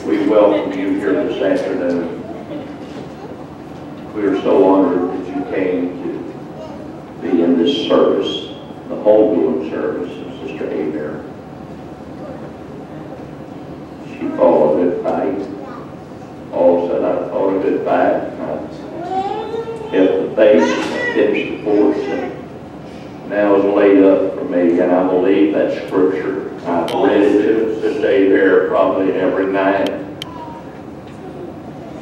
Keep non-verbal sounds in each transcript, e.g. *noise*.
we welcome you here this afternoon. We are so honored that you came to be in this service, the homegoing service of Sister Abear. She fought a good fight. Paul said, I a good fight. I the faith, finished the course, and now is laid up for me, and I believe that scripture. I've read it to Sister Abear probably every night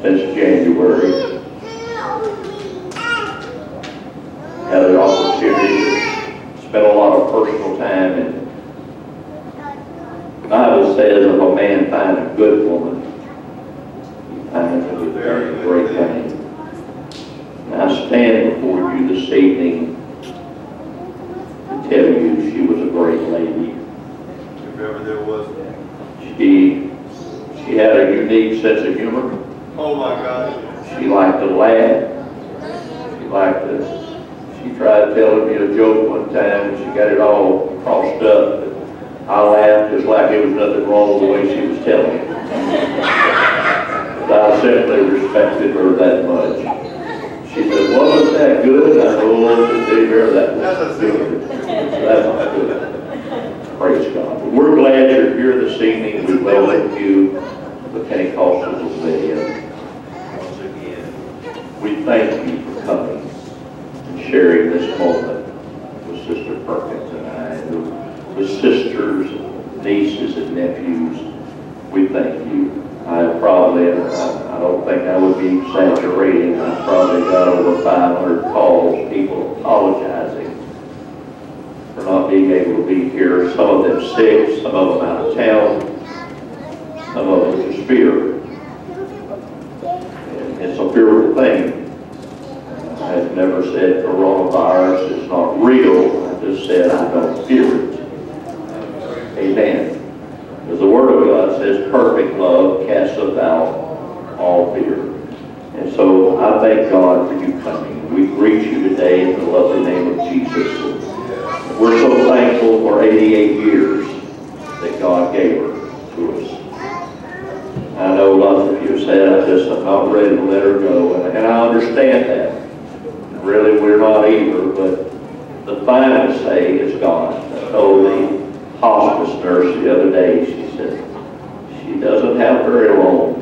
since January. Had an opportunity to spend a lot of personal time and the Bible says if a man find a good woman, he finds a very great thing. And I stand before you this evening to tell you she was a great lady. If ever there was. She, she had a unique sense of humor. Oh my God. She liked to laugh. She liked to, she tried telling me a joke one time and she got it all crossed up. I laughed just like there was nothing wrong with the way she was telling it. But I simply respected her that much. She said, wasn't that good? I said, oh, Sister Bear, that was good. That was good. Praise God. But We're glad you're here this evening. We welcome you to the Pentecostal Pavilion. Once again. We thank you for coming and sharing this moment with Sister Perkins and I, and sisters, nieces, and nephews. We thank you. I probably, I I don't think I would be exaggerating, I probably got over 500 calls, people apologizing for not being able to be here. Some of them sick, some of them out of town, some of them just fear. And It's a fearful thing. I've never said coronavirus is not real. I just said I don't fear it. Amen. Because the Word of God says perfect love casts out all fear. And so I thank God for you coming. We greet you today in the lovely name of Jesus. We're so thankful for 88 years that God gave her to us. I know lots of you said, I just, I'm not ready to let her go, and and I understand that. Really, we're not either, but the final say is God. I told the hospice nurse the other day, she said, she doesn't have very long.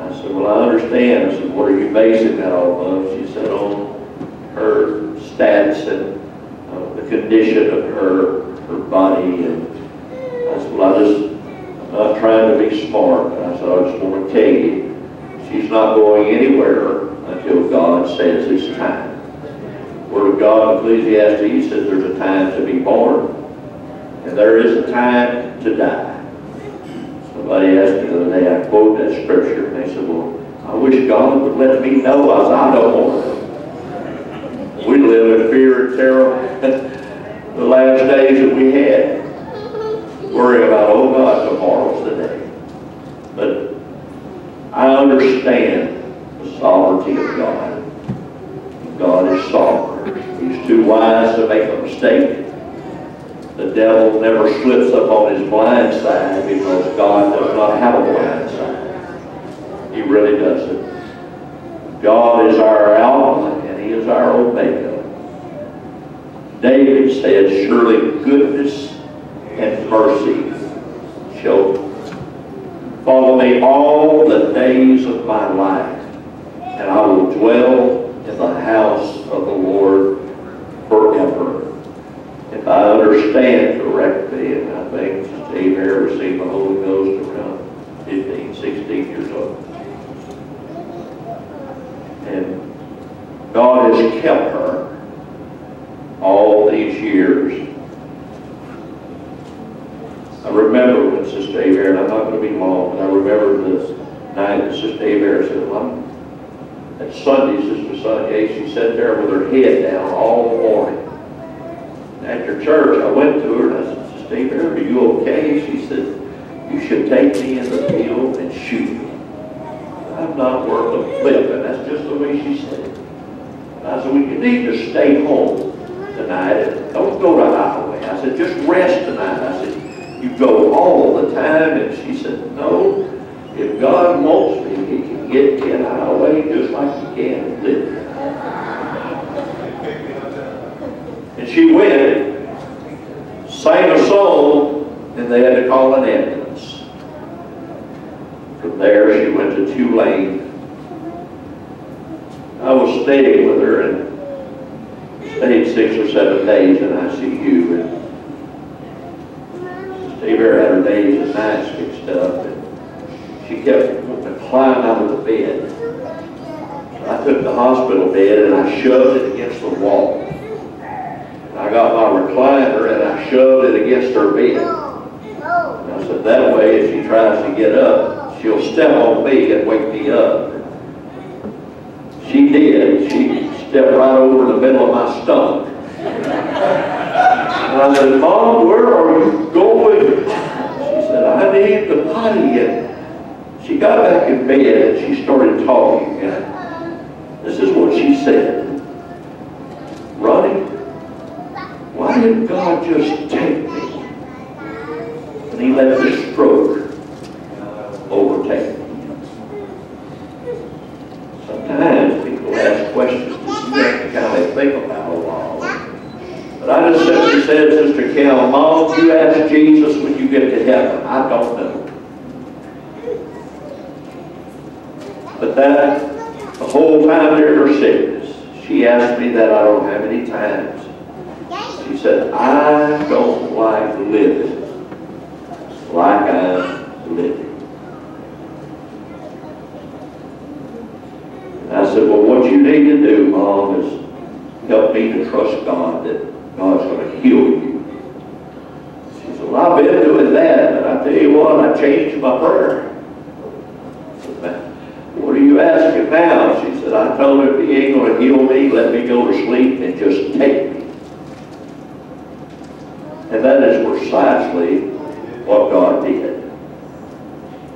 I said, well, I understand. I said, what are you basing that of? She said, on her stats and uh, the condition of her, her body. And I said, well, I just, I'm not trying to be smart. I said, I just want to tell you, she's not going anywhere until God says it's time. Word of God, Ecclesiastes says there's a time to be born, and there is a time to die. Somebody asked me the other day, I quote that scripture, and they said, well, I wish God would let me know. I said, I don't want to. We live in fear and terror the last days that we had. Worry about, oh God, tomorrow's the day. But I understand the sovereignty of God. God is sovereign. He's too wise to make a mistake. The devil never slips up on his blind side because God does not have a blind side. He really doesn't. God is our Alpha is our Omega. David said, Surely goodness and mercy shall follow me all the days of my life, and I will dwell in the house of the Lord forever. If I understand correctly, and I think Steve Hare received the Holy Ghost around 15, 16 years old. God has kept her all these years. I remember when Sister Abear, and I'm not going to be long, but I remember the night that Sister Abear said, well, I'm- at Sunday, Sister Sunday, she sat there with her head down all morning. After church, I went to her and I said, Sister Abear, are you okay? She said, you should take me in the field and shoot me. I'm not worth a flip, and that's just the way she said it. I said, well, you need to stay home tonight and don't go to Highway. I said, just rest tonight. I said, you go all the time? And she said, no, if God wants me, he can get me an aisle way just like he can in Lydia. And she went, sang a song, and they had to call an ambulance. From there, she went to Tulane. I was staying with her and stayed six or seven days in ICU. And Steve had her days and nights fixed up. And she kept wanting to climb out of the bed. So I took the hospital bed and I shoved it against the wall. And I got my recliner and I shoved it against her bed. And I said, that way, if she tries to get up, she'll step on me and wake me up. She did. She stepped right over the middle of my stomach. And I said, Mom, where are you going? She said, I need the potty. And she got back in bed and she started talking. And this is what she said. Ronnie, why didn't God just take me? And he let the stroke overtake me. Sometimes people ask questions you have to kind of think about a while. But I just simply said, Sister Cal, Mom, you ask Jesus when you get to heaven. I don't know. But that, the whole time during her sickness, she asked me that I don't have any times. She said, I don't like living like I'm living. I said, well, what you need to do, Mom, is help me to trust God that God's going to heal you. She said, well, I've been doing that, but I tell you what, I changed my prayer. Said, *laughs* What are you asking now? She said, I told him if he ain't going to heal me, let me go to sleep and just take me. And that is precisely what God did.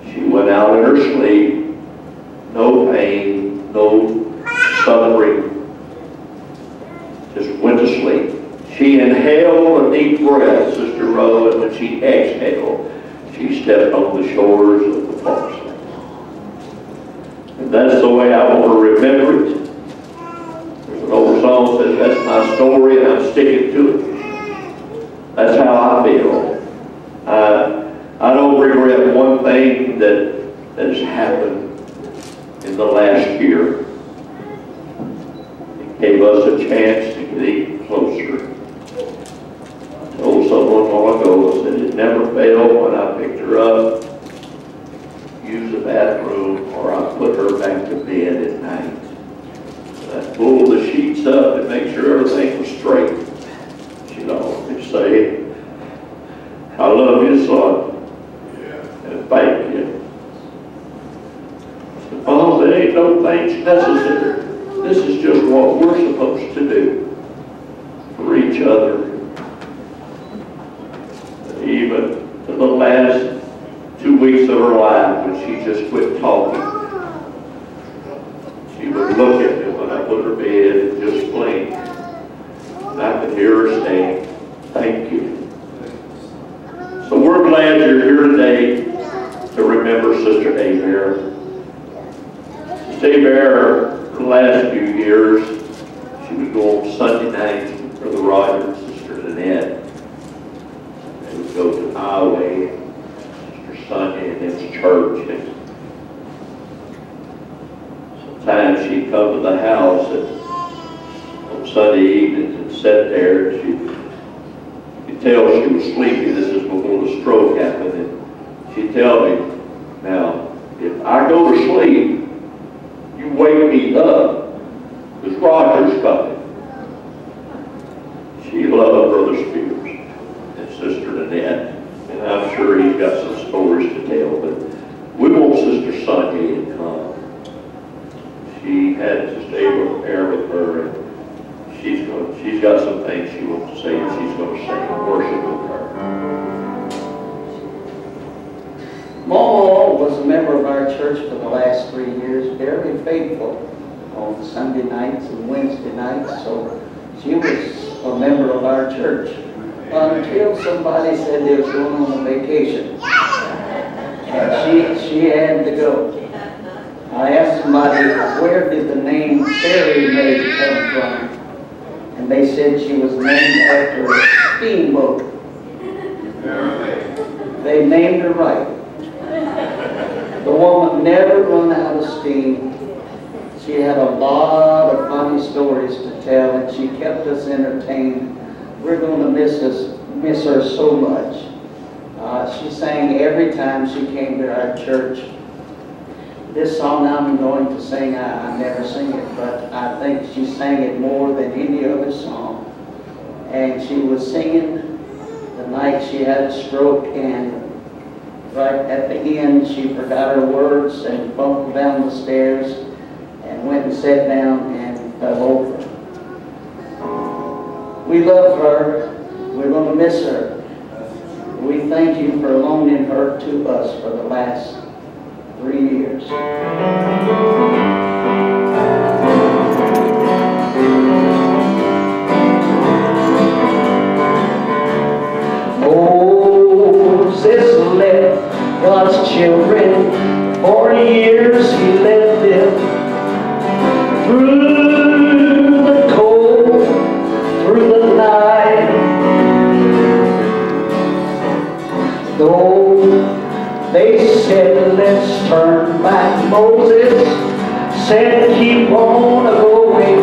She went out in her sleep, no pain, no suffering, just went to sleep. She inhaled a deep breath, Sister Rowe, and when she exhaled, she stepped on the shores of the Pacific. And that's the way I want to remember it. There's an old song that says, that's my story and I'm sticking to it. That's how I feel. Uh, I don't regret one thing that, that has happened in the last year. It gave us a chance to get even closer. I told someone a while ago, I said, it never failed when I picked her up, used the bathroom, or I put her back to bed at night. I pulled the sheets up and make sure everything was straight. She'd always say, I love you, son, and thank you. I said, Mom, there ain't no thanks necessary. This is just what we're supposed to do for each other. Even the last two weeks of her life, when she just quit talking, she would look at me when I put her bed and just blink. And I could hear her saying, thank you. So we're glad you're here today to remember Sister Abear. Sister Abear, the last few years, she would go on Sunday night for the Rogers, Sister Lynette. They would go to Highway, Sister Sunday, and then church. And sometimes she'd come to the house and, on Sunday evenings and sit there, and you could tell she was sleepy. This is before the stroke happened. And she'd tell me, now, if I go to sleep, you wake me up, because Roger's coming. She loved Brother Spears and Sister Nanette, and I'm sure he's got some stories to tell, but we want Sister Sonia to come. She had to stay with, there with her, and she's going, she's got some things she wants to say, and she's going to sing worship with her. Momo was a member of our church for the last three years, very faithful on Sunday nights and Wednesday nights, so she was a member of our church. until somebody said they was going on a vacation. And she, she had to go. I asked somebody, where did the name Fairy Maid come from? And they said she was named after a steamboat. They named her right. The woman never run out of steam. She had a lot of funny stories to tell, and she kept us entertained. We're going to miss us, miss her so much. Uh, she sang every time she came to our church. This song I'm going to sing, I, I never sing it, but I think she sang it more than any other song. And she was singing the night she had a stroke, and right at the end, she forgot her words and bumped down the stairs and went and sat down and fell over. We love her. We're going to miss her. We thank you for loaning her to us for the last three years. Children. For years he led them through the cold, through the night. Though they said, let's turn back, Moses said, keep on going.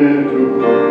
to go.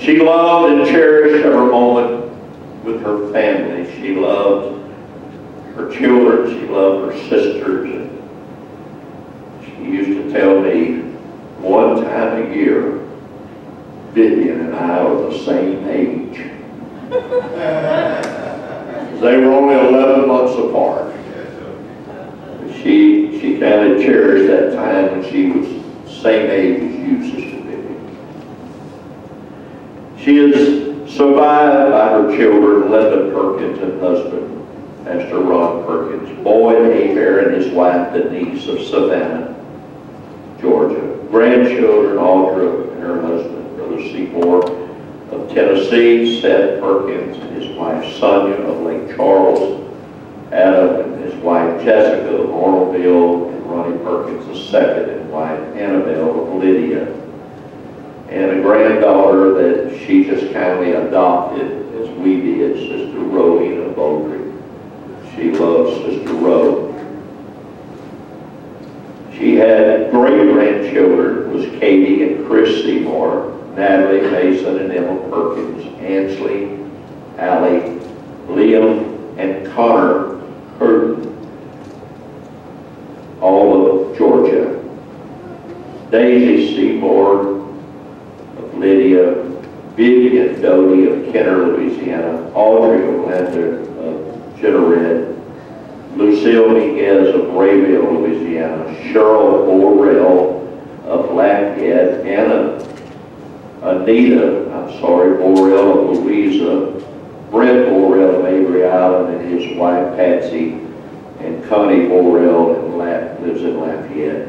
She loved and cherished every moment with her family. She loved her children. She loved her sisters. She used to tell me one time a year, Vivian and I are the same age. *laughs* they were only 11 months apart. She, she kind of cherished that time when she was same age as you, she is survived by her children, Linda Perkins and husband, Pastor Ron Perkins, Boyd Aver and his wife Denise of Savannah, Georgia, grandchildren Audra and her husband, Brother Seymour of Tennessee, Seth Perkins and his wife Sonia of Lake Charles, Adam and his wife Jessica of Arnaudville, and Ronnie Perkins II and wife Annabelle of Lydia and a granddaughter that she just kindly adopted as we did, Sister Rowena Bowdry. She loves Sister Row. She had great-grandchildren, was Katie and Chris Seymour, Natalie Mason and Emma Perkins, Ansley, Allie, Liam, and Connor Curtin, all of Georgia. Daisy Seymour, of Lydia, Vivian Doty of Kenner, Louisiana, Audrey O'Lander of Jittered, Lucille Miguez of Rayville, Louisiana, Cheryl Borrell of Lafayette, Anna, Anita, I'm sorry, Borrell of Louisa, Brent Borrell of Avery Island and his wife Patsy, and Connie Borrell in La lives in Lafayette.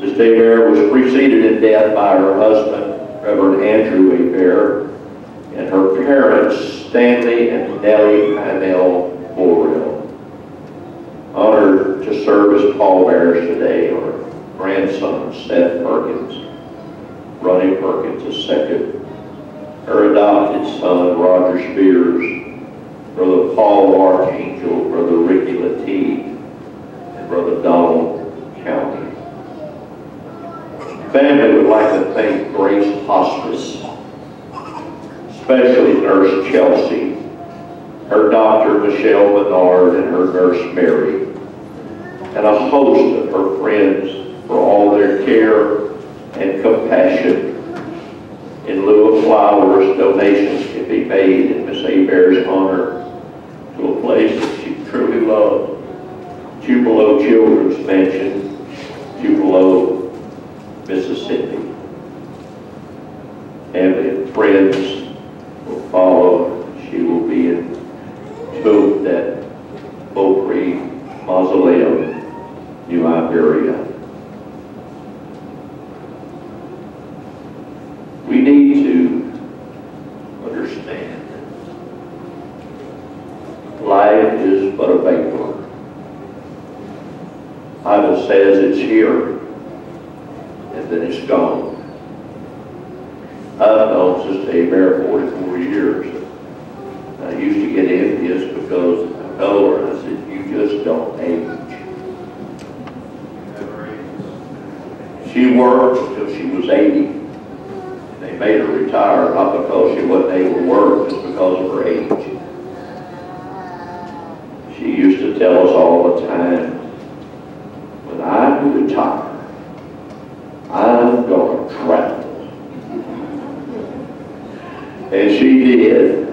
Sister Mary was preceded in death by her husband, Reverend Andrew Bear, and her parents, Stanley and Nellie Pinell Borrell. Honored to serve as pallbearers today are grandson Seth Perkins, Ronnie Perkins II, her adopted son Roger Spears, Brother Paul Archangel, Brother Ricky Lateef, and Brother Donald County. Family would like to thank Grace Hospice, especially Nurse Chelsea, her doctor Michelle Bernard, and her nurse Mary, and a host of her friends for all their care and compassion. In lieu of flowers, donations can be made in Miss Abear's honor to a place that she truly loved, Tupelo Children's Mansion, Tupelo, Mississippi. Family and friends will follow. She will be entombed at Beaupre Mausoleum, New Iberia. We need to understand life is but a vapor. Bible says it's here and then it's gone. I've known Sister Abear 44 years. I used to get envious because I told her, I said, you just don't age. She worked until she was 80. They made her retire, not because she wasn't able to work, just because of her age. She used to tell us all the time, when I retire, I'm gonna travel. And did.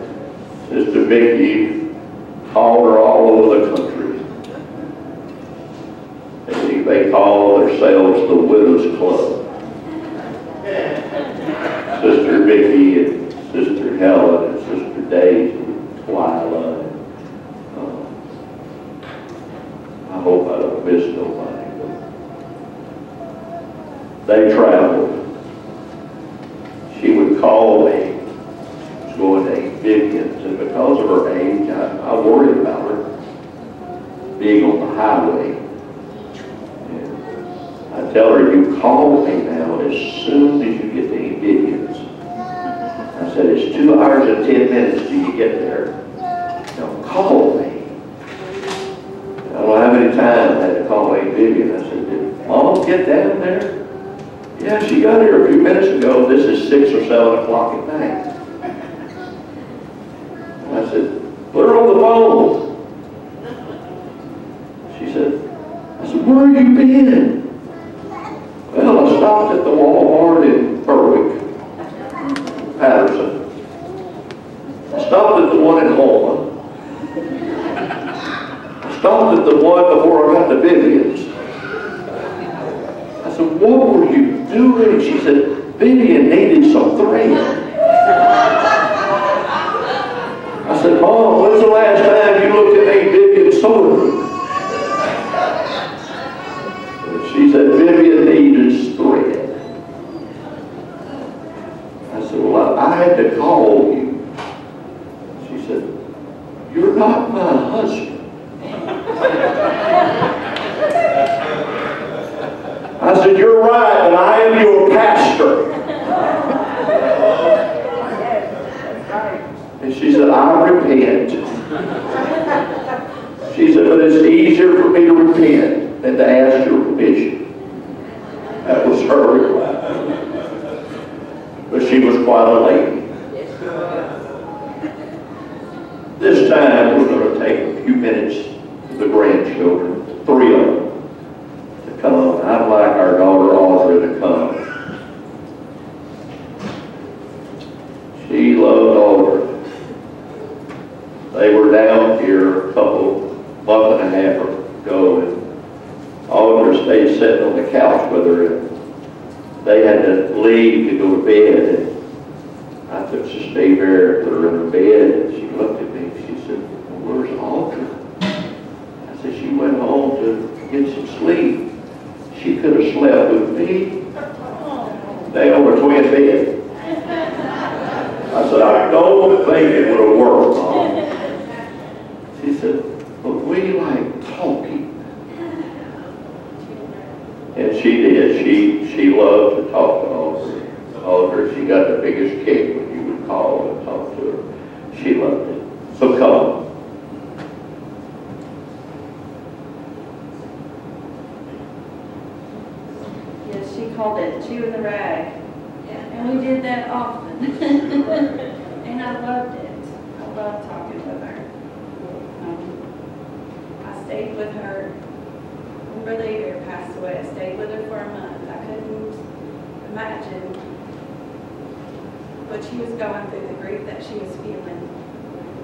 What she was going through, the grief that she was feeling.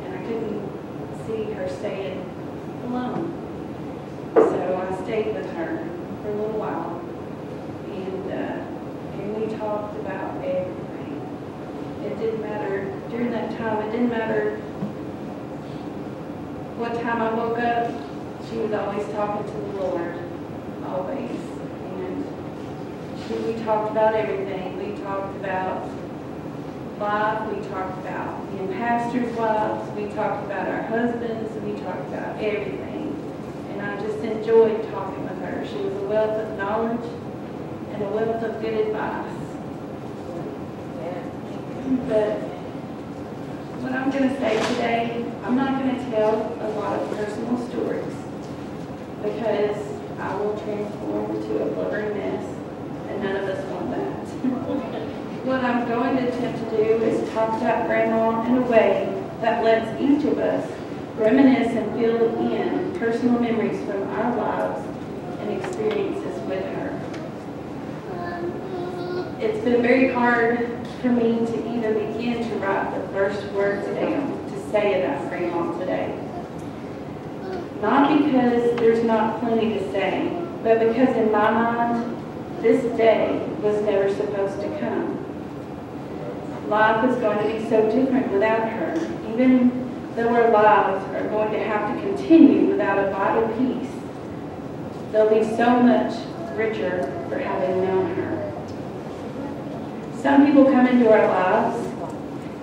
And I couldn't see her staying alone. So I stayed with her for a little while. And, uh, and we talked about everything. It didn't matter, during that time, it didn't matter what time I woke up, she was always talking to the Lord, always. We talked about everything. We talked about life, we talked about being pastors' wives, we talked about our husbands, we talked about everything. And I just enjoyed talking with her. She was a wealth of knowledge and a wealth of good advice. But what I'm going to say today, I'm not going to tell a lot of personal stories because I will transform into a blubbering mess, and none of us want that. What I'm going to attempt to do is talk about Grandma in a way that lets each of us reminisce and fill in personal memories from our lives and experiences with her. It's been very hard for me to even begin to write the first words down to say about Grandma today. Not because there's not plenty to say, but because in my mind, this day was never supposed to come. Life is going to be so different without her, even though our lives are going to have to continue without a vital piece. They'll be so much richer for having known her. Some people come into our lives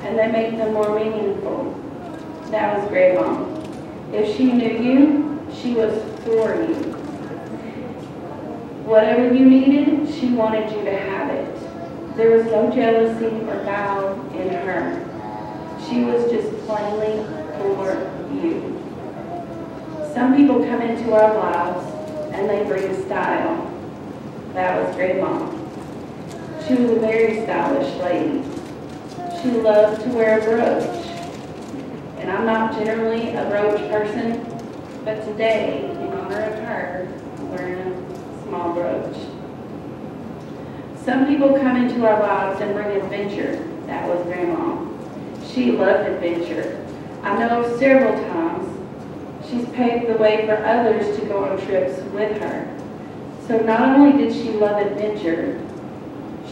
and they make them more meaningful. That was Grandma. If she knew you, she was for you. Whatever you needed, she wanted you to have it. There was no jealousy or guile in her. She was just plainly for you. Some people come into our lives and they bring style. That was Grandma. She was a very stylish lady. She loved to wear a brooch. And I'm not generally a brooch person, but today, in honor of her, I'm wearing a small brooch. Some people come into our lives and bring adventure. That was Grandma. She loved adventure. I know of several times she's paved the way for others to go on trips with her. So not only did she love adventure,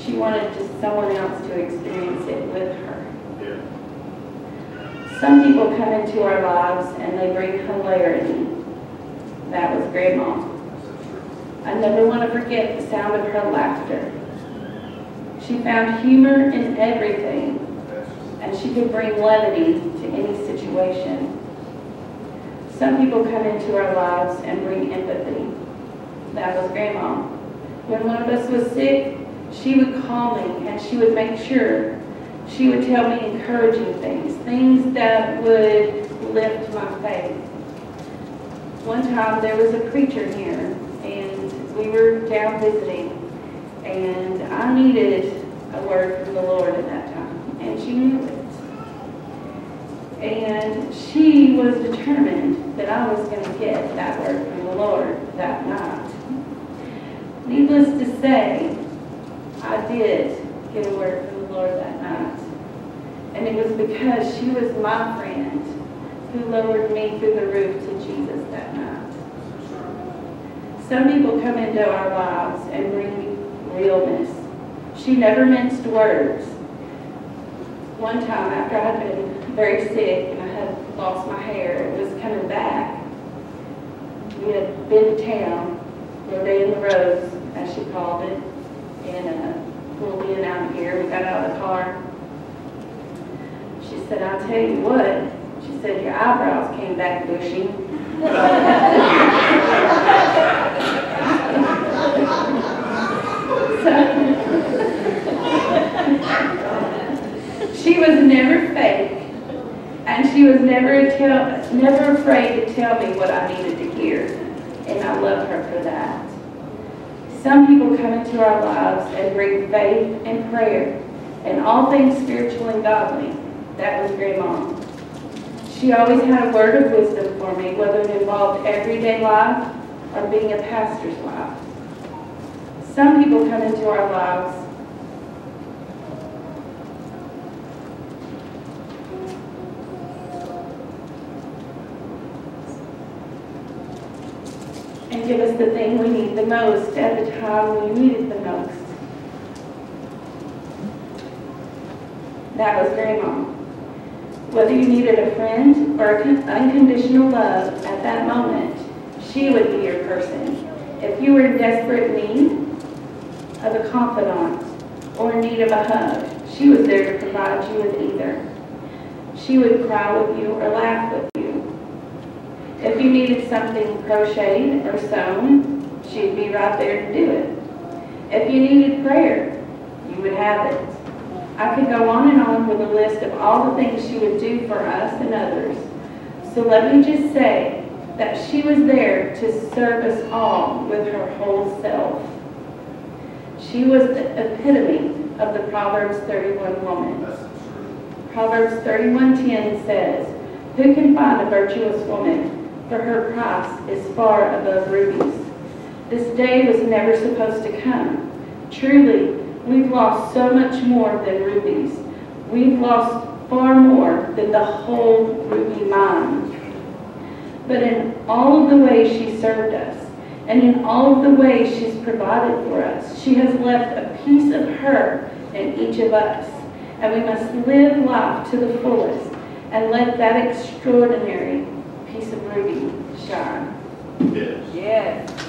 she wanted just someone else to experience it with her. Some people come into our lives and they bring hilarity. That was Grandma. I never want to forget the sound of her laughter. She found humor in everything, and she could bring levity to any situation. Some people come into our lives and bring empathy. That was Grandma. When one of us was sick, she would call me and she would make sure she would tell me encouraging things, things that would lift my faith. One time there was a preacher here we were down visiting and I needed a word from the Lord at that time and she knew it. And she was determined that I was going to get that word from the Lord that night. Needless to say, I did get a word from the Lord that night. And it was because she was my friend who lowered me through the roof to Jesus. Some people come into our lives and bring realness. She never minced words. One time after I had been very sick and I had lost my hair, it was coming back. We had been to town, rode in the Rose, as she called it, and uh, pulled in out here. We got out of the car. She said, I'll tell you what, she said, your eyebrows came back bushy. *laughs* *laughs* She was never fake, and she was never tell, never afraid to tell me what I needed to hear, and I love her for that. Some people come into our lives and bring faith and prayer and all things spiritual and godly. That was Grandma. She always had a word of wisdom for me, whether it involved everyday life or being a pastor's wife. Some people come into our lives and give us the thing we need the most at the time we need it the most. That was Grandma. Whether you needed a friend or unconditional love at that moment, she would be your person. If you were in desperate need of a confidant or in need of a hug, she was there to provide you with either. She would cry with you or laugh with you. If you needed something crocheted or sewn, she'd be right there to do it. If you needed prayer, you would have it. I could go on and on with a list of all the things she would do for us and others. So let me just say that she was there to serve us all with her whole self. She was the epitome of the Proverbs 31 woman. Proverbs 31:10 says, Who can find a virtuous woman? For her price is far above rubies. This day was never supposed to come. Truly, we've lost so much more than rubies. We've lost far more than the whole ruby mine. But in all of the ways she served us, and in all of the ways she's provided for us, she has left a piece of her in each of us. And we must live life to the fullest and let that extraordinary piece of ruby shine. Yes. Yes.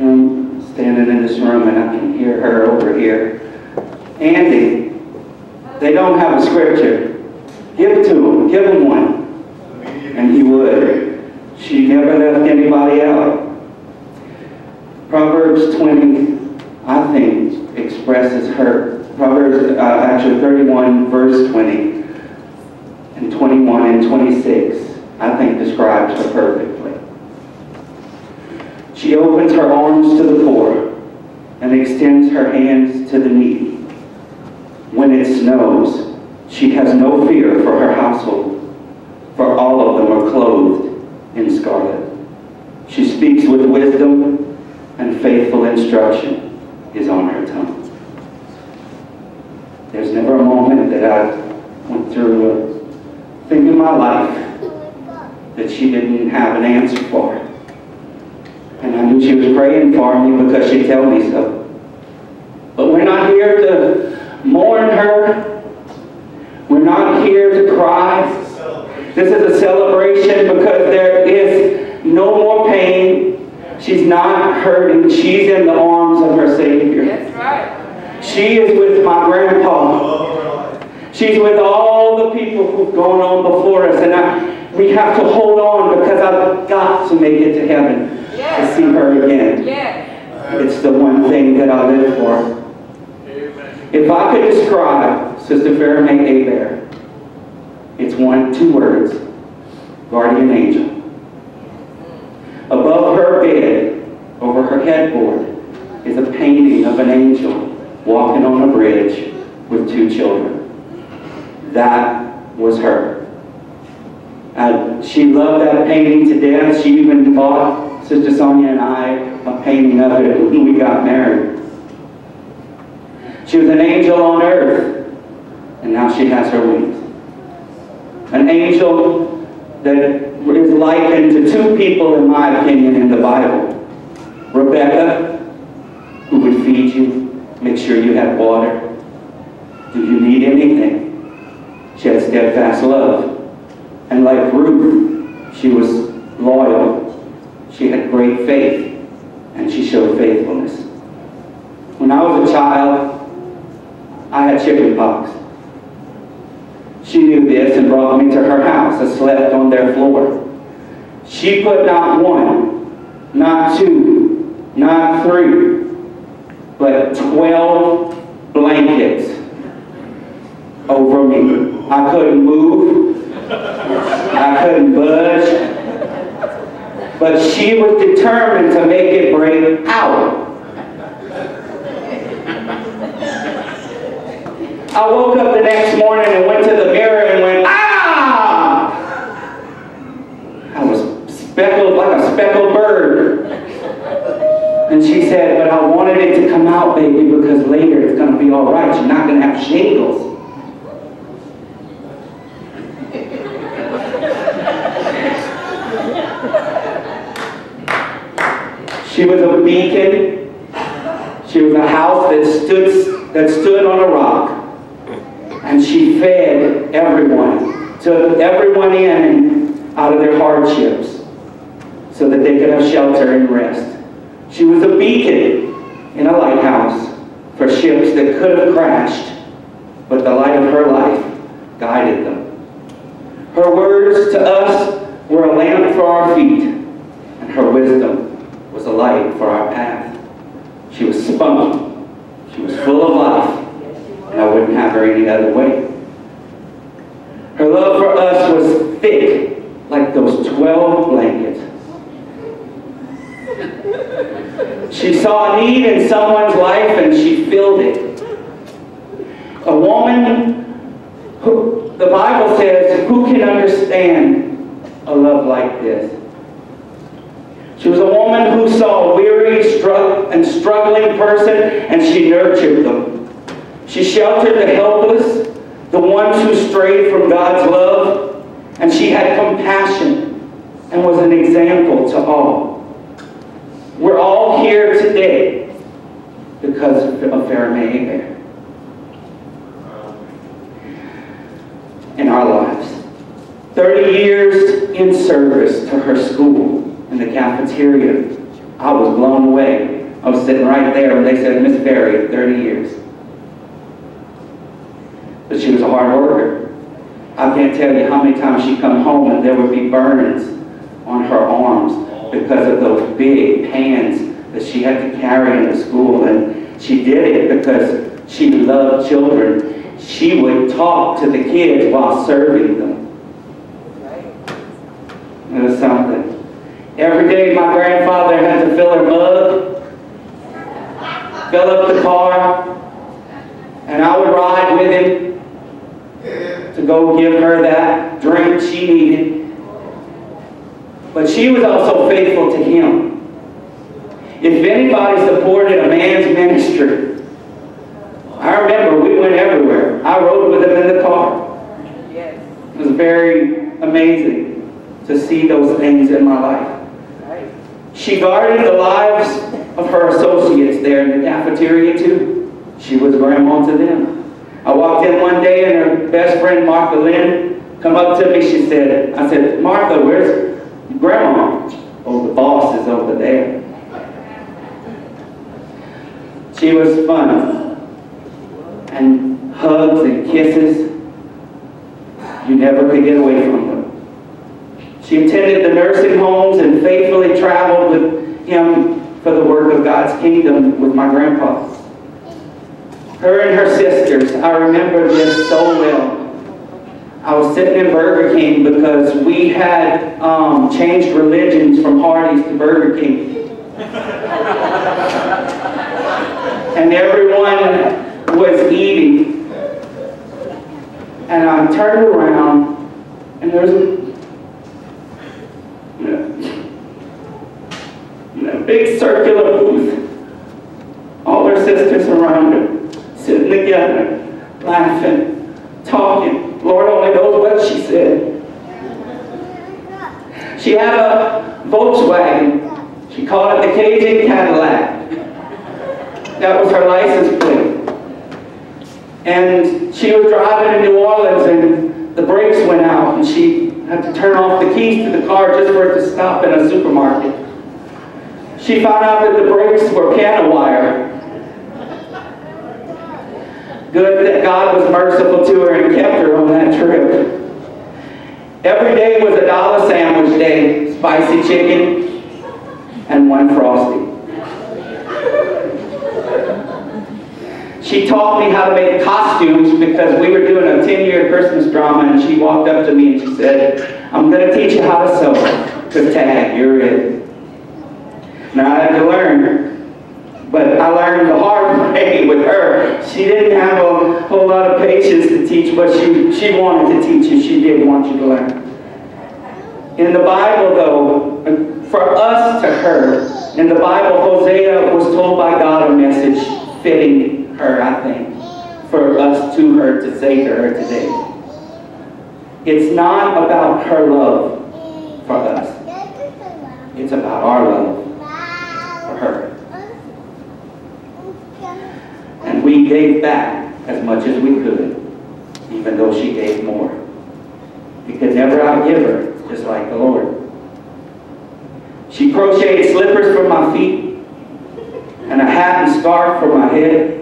I'm standing in this room and I can hear her over here. Andy, they don't have a scripture. Give to them, give them one. And he would. She never left anybody out. Proverbs 20, I think, expresses her. Proverbs, uh, actually 31, verse 20, and 21 and 26, I think describes her perfectly. She opens her arms to the poor and extends her hands to the needy. When it snows, she has no fear for her household, for all of them are clothed in scarlet. She speaks with wisdom, and faithful instruction is on her tongue. There's never a moment that I went through a thing in my life that she didn't have an answer for. And I knew she was praying for me because she'd tell me so. But we're not here to mourn her. We're not here to cry. This is a celebration because there is no more pain. She's not hurting. She's in the arms of her Savior. That's right. She is with my grandpa. She's with all the people who've gone on before us. And I, we have to hold on because I've got to make it to heaven to see her again. Yes. It's the one thing that I live for. Amen. If I could describe Sister Faramay Hebert, it's one, two words, guardian angel. Above her bed, over her headboard, is a painting of an angel walking on a bridge with two children. That was her. Uh, she loved that painting to death. She even bought Sister Sonia and I a painting of it when we got married. She was an angel on earth, and now she has her wings. An angel that is likened to two people, in my opinion, in the Bible. Rebecca, who would feed you, make sure you had water. Do you need anything? She had steadfast love. And like Ruth, she was loyal. She had great faith, and she showed faithfulness. When I was a child, I had chicken pox. She knew this and brought me to her house. and slept on their floor. She put not one, not two, not three, but 12 blankets over me. I couldn't move. I couldn't budge. But she was determined to make it break out. I woke up the next morning and went to the mirror and went, ah! I was speckled like a speckled bird. And she said, but I wanted it to come out, baby, because later it's going to be all right. You're not going to have shingles. She was a beacon. She was a house that stood, that stood on a rock. And she fed everyone, took everyone in out of their hardships so that they could have shelter and rest. She was a beacon in a lighthouse for ships that could have crashed, but the light of her life guided them. Her words to us were a lamp for our feet, and her wisdom was a light for our path. She was spunky. She was full of life, and I wouldn't have her any other way. Her love for us was thick, like those 12 blankets. She saw a need in someone's life and she filled it. A woman who, the Bible says, who can understand a love like this? She was a woman who saw a weary strugg- and struggling person and she nurtured them. She sheltered the helpless, the ones who strayed from God's love, and she had compassion and was an example to all. We're all here today because of Faramay Bear in our lives. 30 years in service to her school in the cafeteria. I was blown away. I was sitting right there when they said, Miss Berry, 30 years. But she was a hard worker. I can't tell you how many times she'd come home and there would be burns on her arms because of those big pans that she had to carry in the school. And she did it because she loved children. She would talk to the kids while serving them. It was something. Every day my grandfather had to fill her mug, fill up the car, and I would ride with him to go give her that drink she needed. But she was also faithful to him. If anybody supported a man's ministry, I remember we went everywhere. I rode with him in the car. Yes. It was very amazing to see those things in my life. She guarded the lives of her associates there in the cafeteria too. She was grandma to them. I walked in one day and her best friend Martha Lynn come up to me. She said, I said, Martha, where's grandma? Oh, the boss is over there. She was fun. And hugs and kisses. You never could get away from them. She attended the nursing homes and faithfully traveled with him for the work of God's kingdom with my grandpa. Her and her sisters, I remember this so well. I was sitting in Burger King because we had um, changed religions from Hardee's to Burger King. and everyone was eating. And I turned around, and there's a big circular booth. All their sisters around her, sitting together, laughing talking. Lord only knows what she said. She had a Volkswagen. She called it the Cajun Cadillac. That was her license plate. And she was driving in New Orleans and the brakes went out and she had to turn off the keys to the car just for it to stop in a supermarket. She found out that the brakes were piano wire. Good that God was merciful to her and kept her on that trip. Every day was a dollar sandwich day, spicy chicken and one frosty. She taught me how to make costumes because we were doing a 10-year Christmas drama and she walked up to me and she said, I'm going to teach you how to sew. Because tag, you're it. Now I had to learn, but I learned the hard way with her. She didn't have a whole lot of patience to teach what she, she wanted to teach you. She did want you to learn. In the Bible, though, for us to her, in the Bible, Hosea was told by God a message fitting her, I think, for us to her to say to her today. It's not about her love for us. It's about our love for her. We gave back as much as we could, even though she gave more. We could never outgive her, just like the Lord. She crocheted slippers for my feet and a hat and scarf for my head.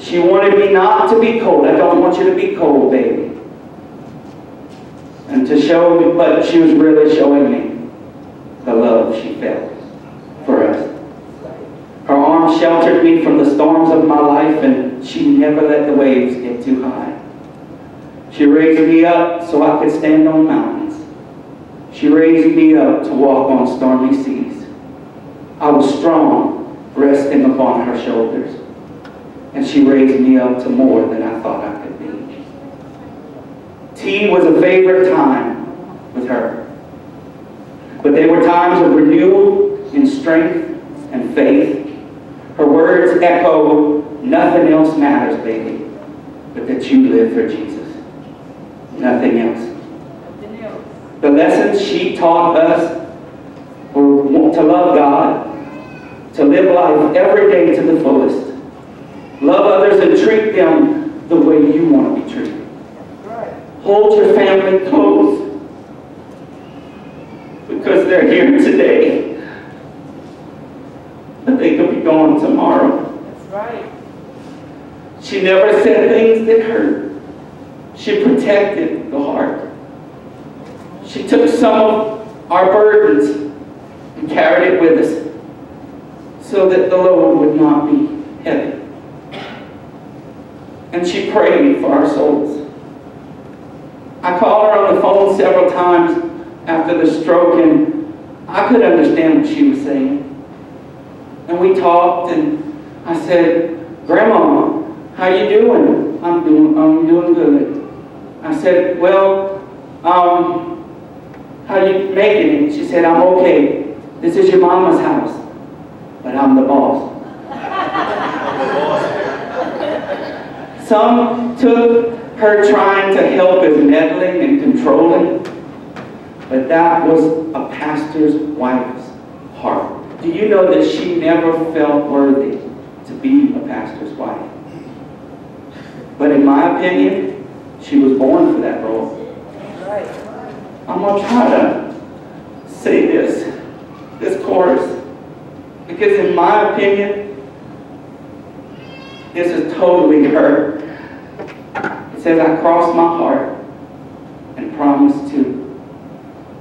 She wanted me not to be cold. I don't want you to be cold, baby. And to show me, but she was really showing me the love she felt for us. Her arms sheltered me from the storms of my life, and she never let the waves get too high. She raised me up so I could stand on mountains. She raised me up to walk on stormy seas. I was strong, resting upon her shoulders. And she raised me up to more than I thought I could be. Tea was a favorite time with her. But they were times of renewal in strength and faith. Her words echo, nothing else matters, baby, but that you live for Jesus. Nothing else. The lessons she taught us were to love God, to live life every day to the fullest, love others and treat them the way you want to be treated. Hold your family close because they're here today, but they could be gone tomorrow. That's right. She never said things that hurt. She protected the heart. She took some of our burdens and carried it with us so that the load would not be heavy. And she prayed for our souls. I called her on the phone several times after the stroke and I could understand what she was saying. And we talked and I said, Grandma, how you doing? I'm doing, I'm doing good. I said, well, um, how you making it? She said, I'm okay. This is your mama's house, but I'm the boss. *laughs* Some took her trying to help as meddling and controlling, but that was a pastor's wife's heart. Do you know that she never felt worthy to be a pastor's wife? But in my opinion, she was born for that role. I'm going to try to say this, this chorus, because in my opinion, this is totally her. It says, I cross my heart and promise to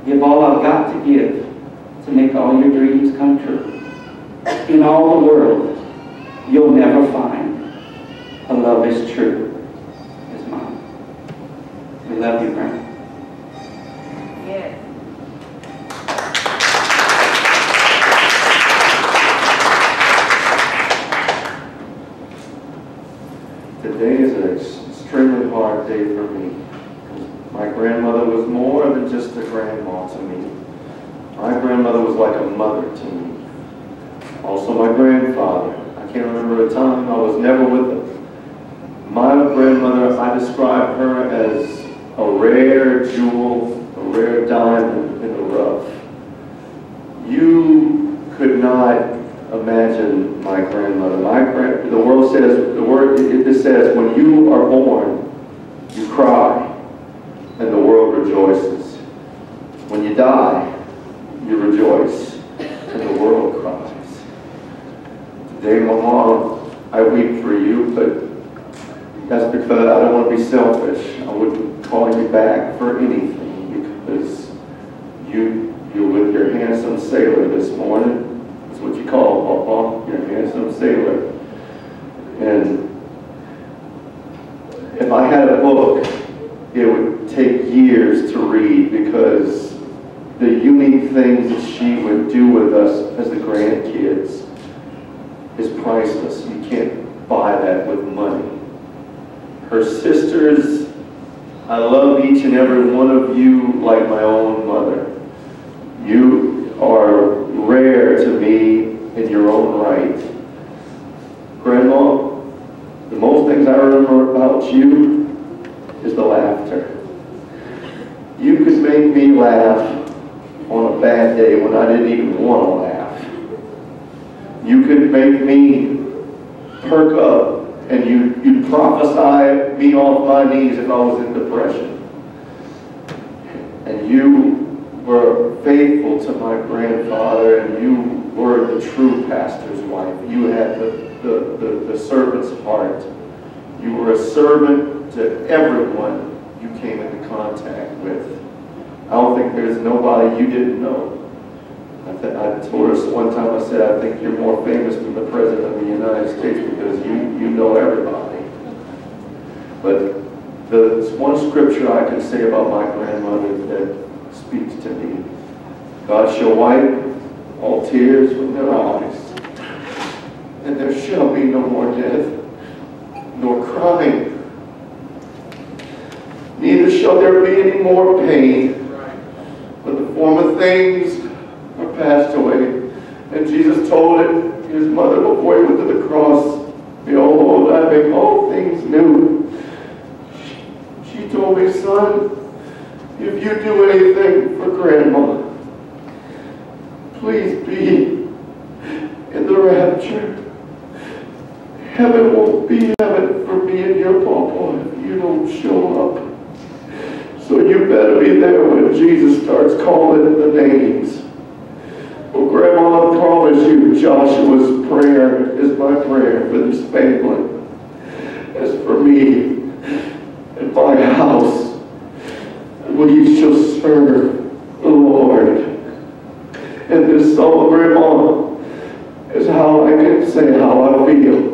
give all I've got to give to make all your dreams come true. In all the world, you'll never find a love as true as mine. We love you, Grandma. Yes. Today is an extremely hard day for me. My grandmother was more than just a grandma to me. My grandmother was like a mother to me. Also my grandfather. I can't remember a time I was never with him. My grandmother, I describe her as a rare jewel, a rare diamond in the rough. You could not imagine my grandmother. My grand, the world says, the word, it it says, when you are born, you cry, and the world rejoices. When you die, you rejoice, and the world cries. Today, mom, I weep for you, but that's because I don't want to be selfish. I wouldn't call you back for anything because you, you're with your handsome sailor this morning. That's what you call Papa, your handsome sailor. And if I had a book, it would take years to read because the unique things that she would do with us as the grandkids is priceless. You can't buy that with money. Her sisters, I love each and every one of you like my own mother. You are rare to me in your own right. Grandma, the most things I remember about you is the laughter. You could make me laugh on a bad day when I didn't even want to laugh. You could make me perk up and you, you'd prophesy me off my knees if I was in depression. And you were faithful to my grandfather and you were the true pastor's wife. You had the, the, the, the servant's heart. You were a servant to everyone you came into contact with. I don't think there's nobody you didn't know. I, I told us one time, I said, I think you're more famous than the President of the United States because you, you know everybody. But the one scripture I can say about my grandmother that speaks to me, God shall wipe all tears from their eyes, and there shall be no more death, nor crying, neither shall there be any more pain, but the former things are passed away. And Jesus told it, his mother before he went to the cross, Behold, I make all things new. She told me, son, if you do anything for grandma, please be in the rapture. Heaven won't be heaven for me and your papa if you don't show up. So you better be there when Jesus starts calling the names. Well, Grandma, I promise you, Joshua's prayer is my prayer for this family. As for me and my house, we shall serve the Lord. And this song, Grandma, is how I can say how I feel.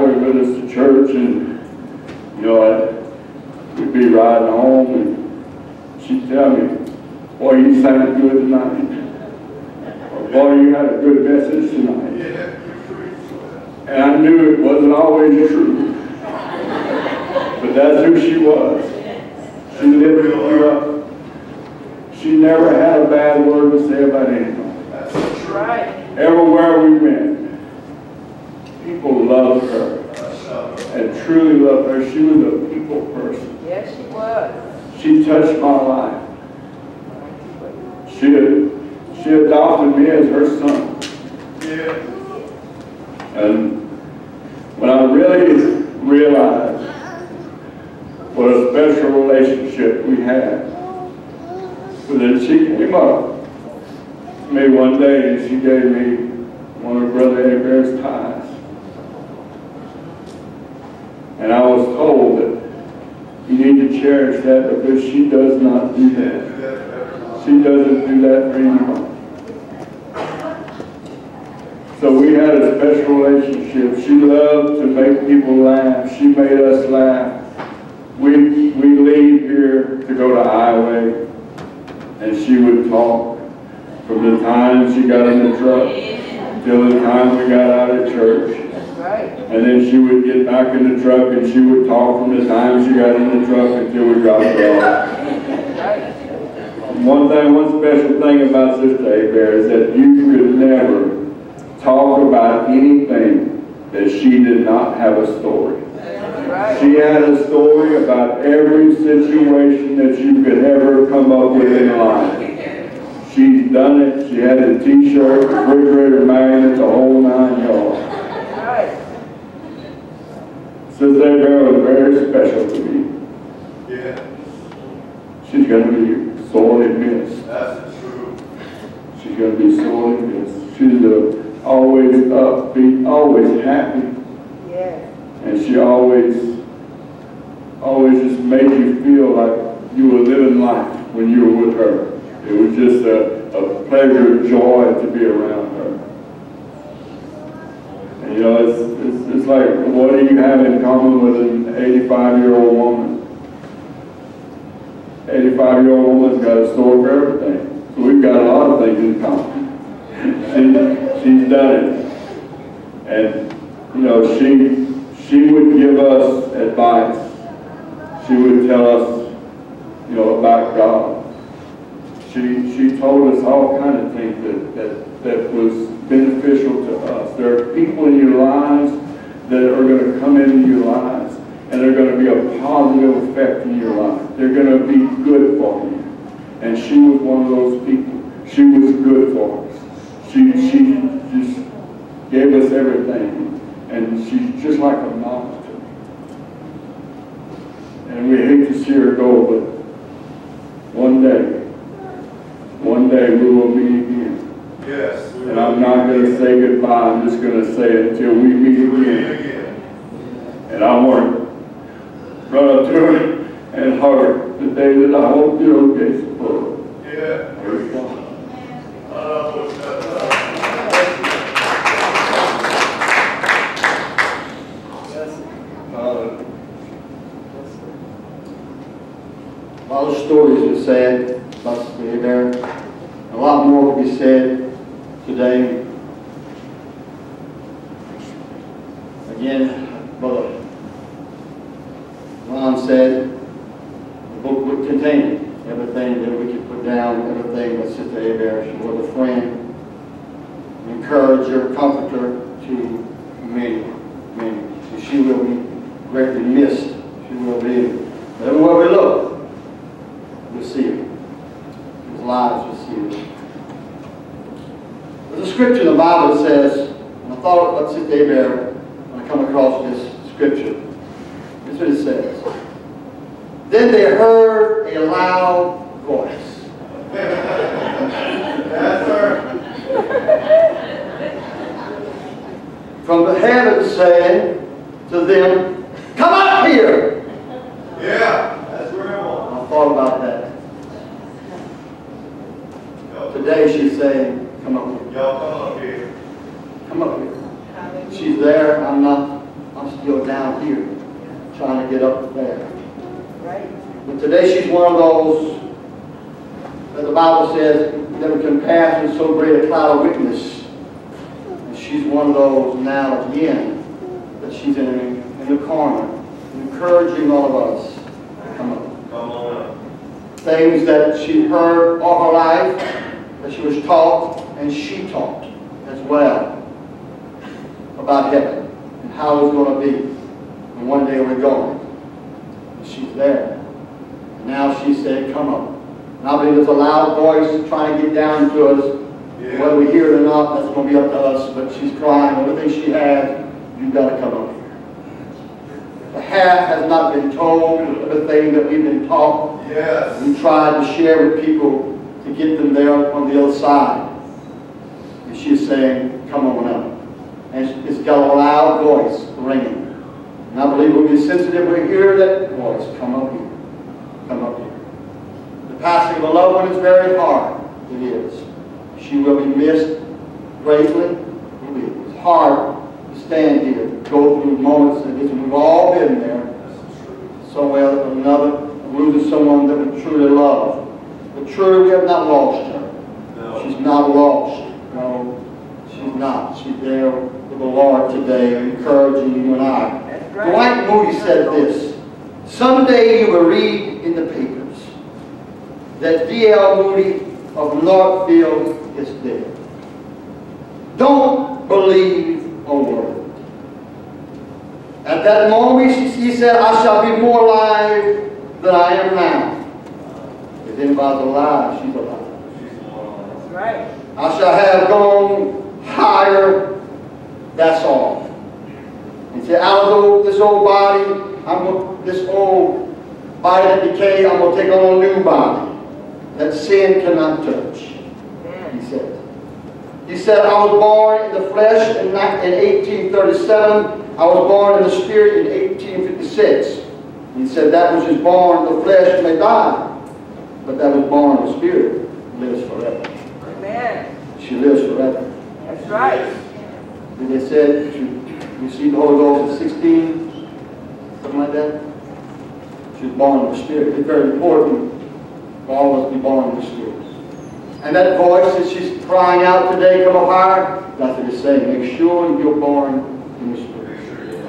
Come to with us to church and, you know, I, we'd be riding home and she'd tell me, boy, you sounded good tonight. Or, boy, you had a good message tonight. And I knew it wasn't always true. But that's who she was. She lived through up. She never had a bad word to say about anyone. That's Right. Everywhere we went, people loved her and truly loved her. She was a people person. Yes, she was. She touched my life. She she adopted me as her son. Yeah. And when I really realized what a special relationship we had, then she came up to me one day and she gave me one of Brother Hebert's ties. And I was told that you need to cherish that because she does not do that. She doesn't do that for anyone. So we had a special relationship. She loved to make people laugh. She made us laugh. We, we leave here to go to Highway, and she would talk from the time she got in the truck till the time we got out of church. Right. And then she would get back in the truck and she would talk from the time she got in the truck until we dropped her off. One thing, one special thing about Sister Hebert is that you could never talk about anything that she did not have a story. She had a story about every situation that you could ever come up with in life. She's done it. She had a t-shirt, refrigerator magnet, the whole nine yards. Right. Sister Hebert was very special to me. Yeah, She's gonna be sorely missed. that's true. She's gonna be sorely missed. She's a, always upbeat, always happy, Yeah. and she always, always just made you feel like you were living life. when you were with her. It was just a, a pleasure, joy to be around her. You know, it's, it's, it's like, what do you have in common with an 85-year-old woman? 85-year-old woman's got a store for everything. So we've got a lot of things in common. she, she's done it. And, you know, she, she would give us advice. She would tell us, you know, about God. She, she told us all kind of things that, that, that was beneficial to us. There are people in your lives that are going to come into your lives and they're going to be a positive effect in your life. They're going to be good for you. And she was one of those people. She was good for us. She, she just gave us everything. And she's just like a mom. And we hate to see her go, but one day, one day we will meet again. Yes. And I'm not going to say goodbye, I'm just going to say it until we meet again. And I want to run up to her and hug her the day that I hope you okay for her. Yeah. Praise God. Uh, A lot of stories are said about Sister there. A lot more will be said today. Again, Brother Ron said the book would contain everything that we could put down, everything that Sister Hebert, she was a friend, encourager, comforter is dead. Don't believe a word. At that moment, he said, I shall be more alive than I am now. If anybody's alive, she's alive. That's right. I shall have gone higher, that's all. He said, out of this old body, I'm this old body that decay, I'm going to take on a new body that sin cannot touch. He said. He said, I was born in the flesh in 1837. I was born in the spirit in 1856. He said, that which is born in the flesh may die, but that was born of the Spirit lives forever. Amen. She lives forever. That's right. And they said, you received the Holy Ghost at 16, something like that. She was born of the Spirit. It's very important for all of us to be born of the Spirit. And that voice that she's crying out today, come up higher, nothing what it's saying. Make sure you're born in the Spirit.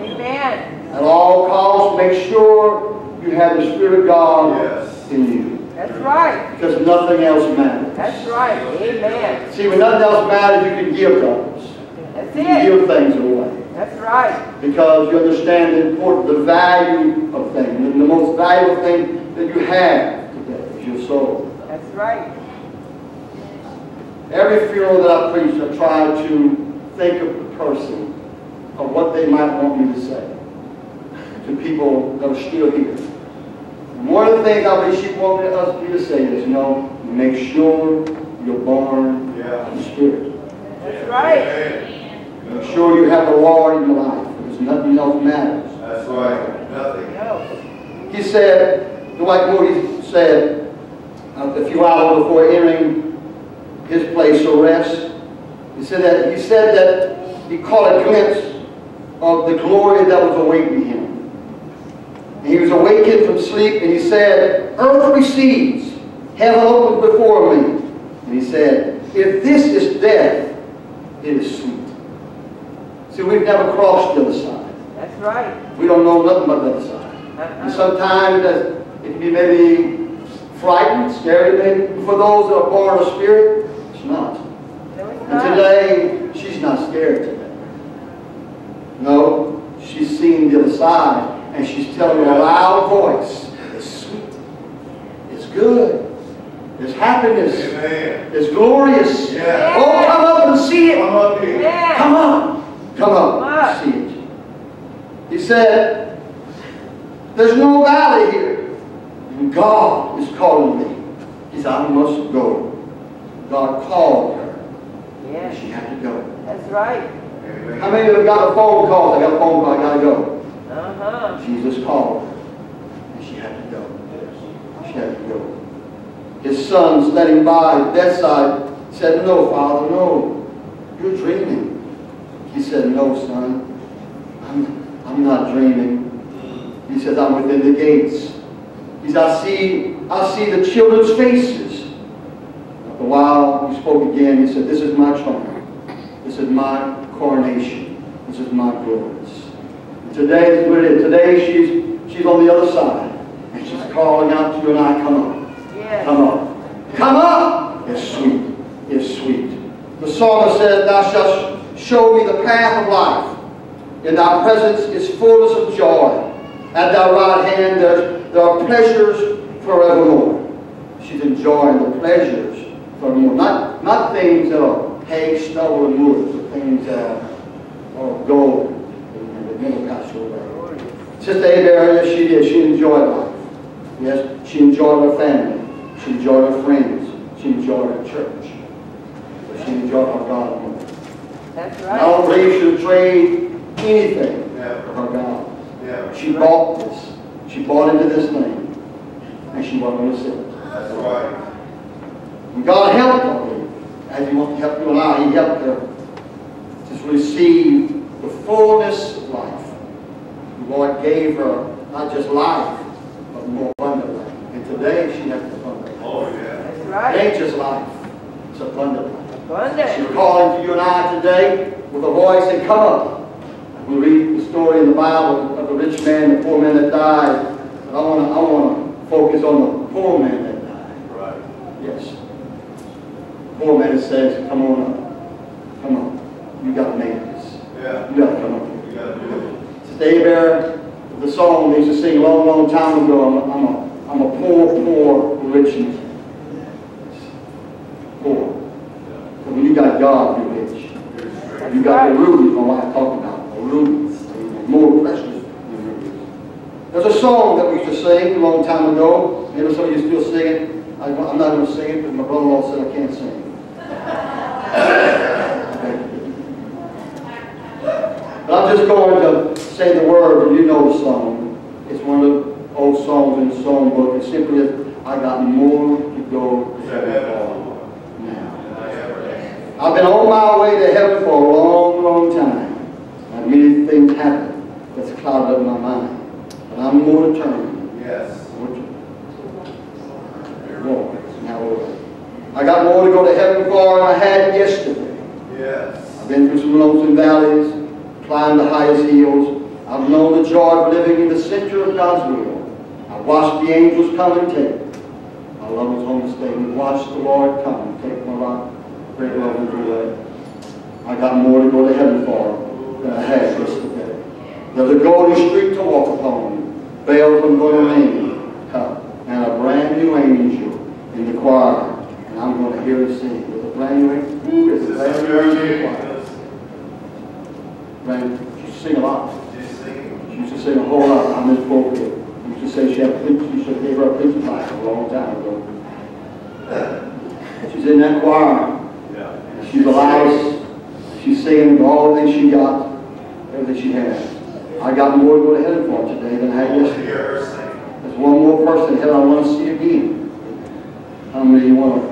Amen. At all costs, make sure you have the Spirit of God Yes. in you. That's right. Because nothing else matters. That's right. Amen. See, when nothing else matters, you can give to others. That's You can it. give things away. That's right. Because you understand the important, the value of things. And the most valuable thing that you have today is your soul. That's right. Every funeral that I preach, I try to think of the person, of what they might want me to say to people that are still here. One of the things I believe she wanted us to say is, you know, make sure you're born Yeah. of the Spirit. That's right. Amen. Make sure you have the Lord in your life, because nothing else matters. That's right. Nothing. else. He said, Dwight Moody said, uh, a few hours before entering his place of rest, he said that he said that he caught a glimpse of the glory that was awaiting him. And he was awakened from sleep, and he said, "Earth recedes, heaven opens before me." And he said, "If this is death, it is sweet." See, we've never crossed the other side. That's right. We don't know nothing about the other side. Uh-huh. And Uh-uh. sometimes it can be maybe frightened, scary maybe. For those that are born of spirit, not. And today, she's not scared today. No, she's seeing the other side, and she's telling with a loud voice, it's sweet, it's good, it's happiness, Amen. it's glorious. Yeah. Oh, come up and see it. Come up here. Amen. Come on. Come Come on. on. See it. He said, there's no valley here. And God is calling me. He said, I must go. God called her. Yes. she had to go. That's right. How many of you got a phone call? I got a phone call. I got to go. Uh-huh. Jesus called her. And she had to go. She had to go. His son standing by his bedside said, No, Father, no. You're dreaming. He said, No, son. I'm, I'm not dreaming. He says, I'm within the gates. He said, I see, I see the children's faces. A while, he spoke again. He said, This is my triumph. This is my coronation. This is my glories. And today is what it is. Today she's she's on the other side. And she's calling out to you and I, come up. Yes. Come up. Come up! It's sweet. It's sweet. The psalmist says, Thou shalt show me the path of life. In thy presence is fullness of joy. At thy right hand there, there are pleasures forevermore. She's enjoying the pleasures forevermore. Not, not things that are hay, stubble, and wood, but things that are, are gold and the middle pass away. Sister Adair, yes, she did. She enjoyed life. Yes, she enjoyed her family. She enjoyed her friends. She enjoyed her church. But she enjoyed her God more. That's right. I right. don't believe she would trade anything for her God. Never. She bought this. She bought into this thing. And she wasn't going to sell it. That's right. And God helped her. As He wants to help you and I, He helped her to receive the fullness of life. The Lord gave her not just life, but more abundant life. And today she has abundant life. Oh, yeah. That's It right. ain't just life, it's abundant life. She's calling to you and I today with a voice and come up. We read the story in the Bible of the rich man, and the poor man that died. But I want to I want to focus on the poor man that died. Right. Yes. Poor man says, come on up. Come on. You got to make this. Yeah. You got to come up. You gotta do it. Stay there. The song they used to sing a long, long time ago. I'm a, I'm a, I'm a poor, poor rich man. Poor. But when you got God, you're rich. You got the rubies, my wife talked about, the rubies, more precious than rubies. There's a song that we used to sing a long time ago. Maybe some of you still sing it. I, I'm not going to sing it because my brother-in-law said I can't sing. But I'm just going to say the word, and you know the song. It's one of the old songs in the song book. It simply is, I got more to go to heaven. now. I ever had. I've been on my way to heaven for a long, long time. And many things happened that's clouded up my mind. But I'm going to turn. Yes. Lord, now Lord. I got more to go to heaven for than I had yesterday. Yes. I've been through some lows and valleys, climbed the highest hills. I've known the joy of living in the center of God's will. I've watched the angels come and take. My love was on the stage and watched the Lord come and take my life. Great love and away. I got more to go to heaven for than I had yesterday. There's a golden street to walk upon. Bells are going to ring. And a brand new angel in the choir. I'm going to hear her sing. There's a brand new. There's a brand new angel in the choir. Brand, she used to sing a lot. She used to sing a whole lot on this pulpit. Used to say she had, she should gave her a life a long time ago. *laughs* She's in that choir. Yeah. She's alive. She's singing all the things she got, everything she has. I got more to go to heaven for today than I had I yesterday. hear her sing. There's one more person in heaven I want to see again. How many you want to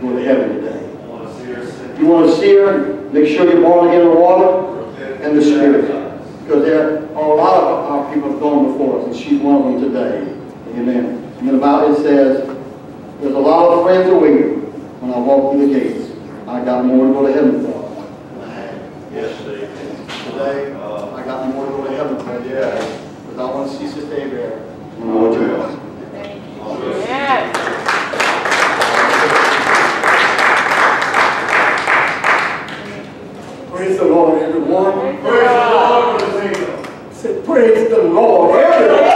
go to heaven today? I want to see her sing. You want to see her, make sure you're born again in the water and the Spirit. Because there are a lot of our people have gone before us, and she's one of them today. Amen. And the Bible says, there's a lot of friends awaiting when I walk through the gates. I got more to go to heaven for. Yes, Steve. Today, uh, I got more to go to heaven for. Yeah. Because I want to see Sister Hebert. Oh, yeah. The Lord, everyone. Praise the Lord for the kingdom. Say, praise the Lord, everyone.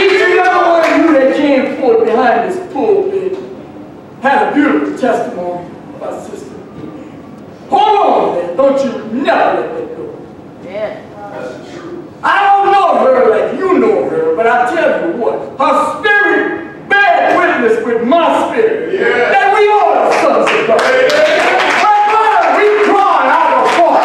Each and every one of you that came forth behind this pulpit had a beautiful testimony about Sister Hold on there. Don't you never let that go. Yeah. That's the truth. I don't know her like you know her, but I tell you what, her spirit bear witness with my spirit Yeah. that we are the sons of God. Right now, we cry out of heart.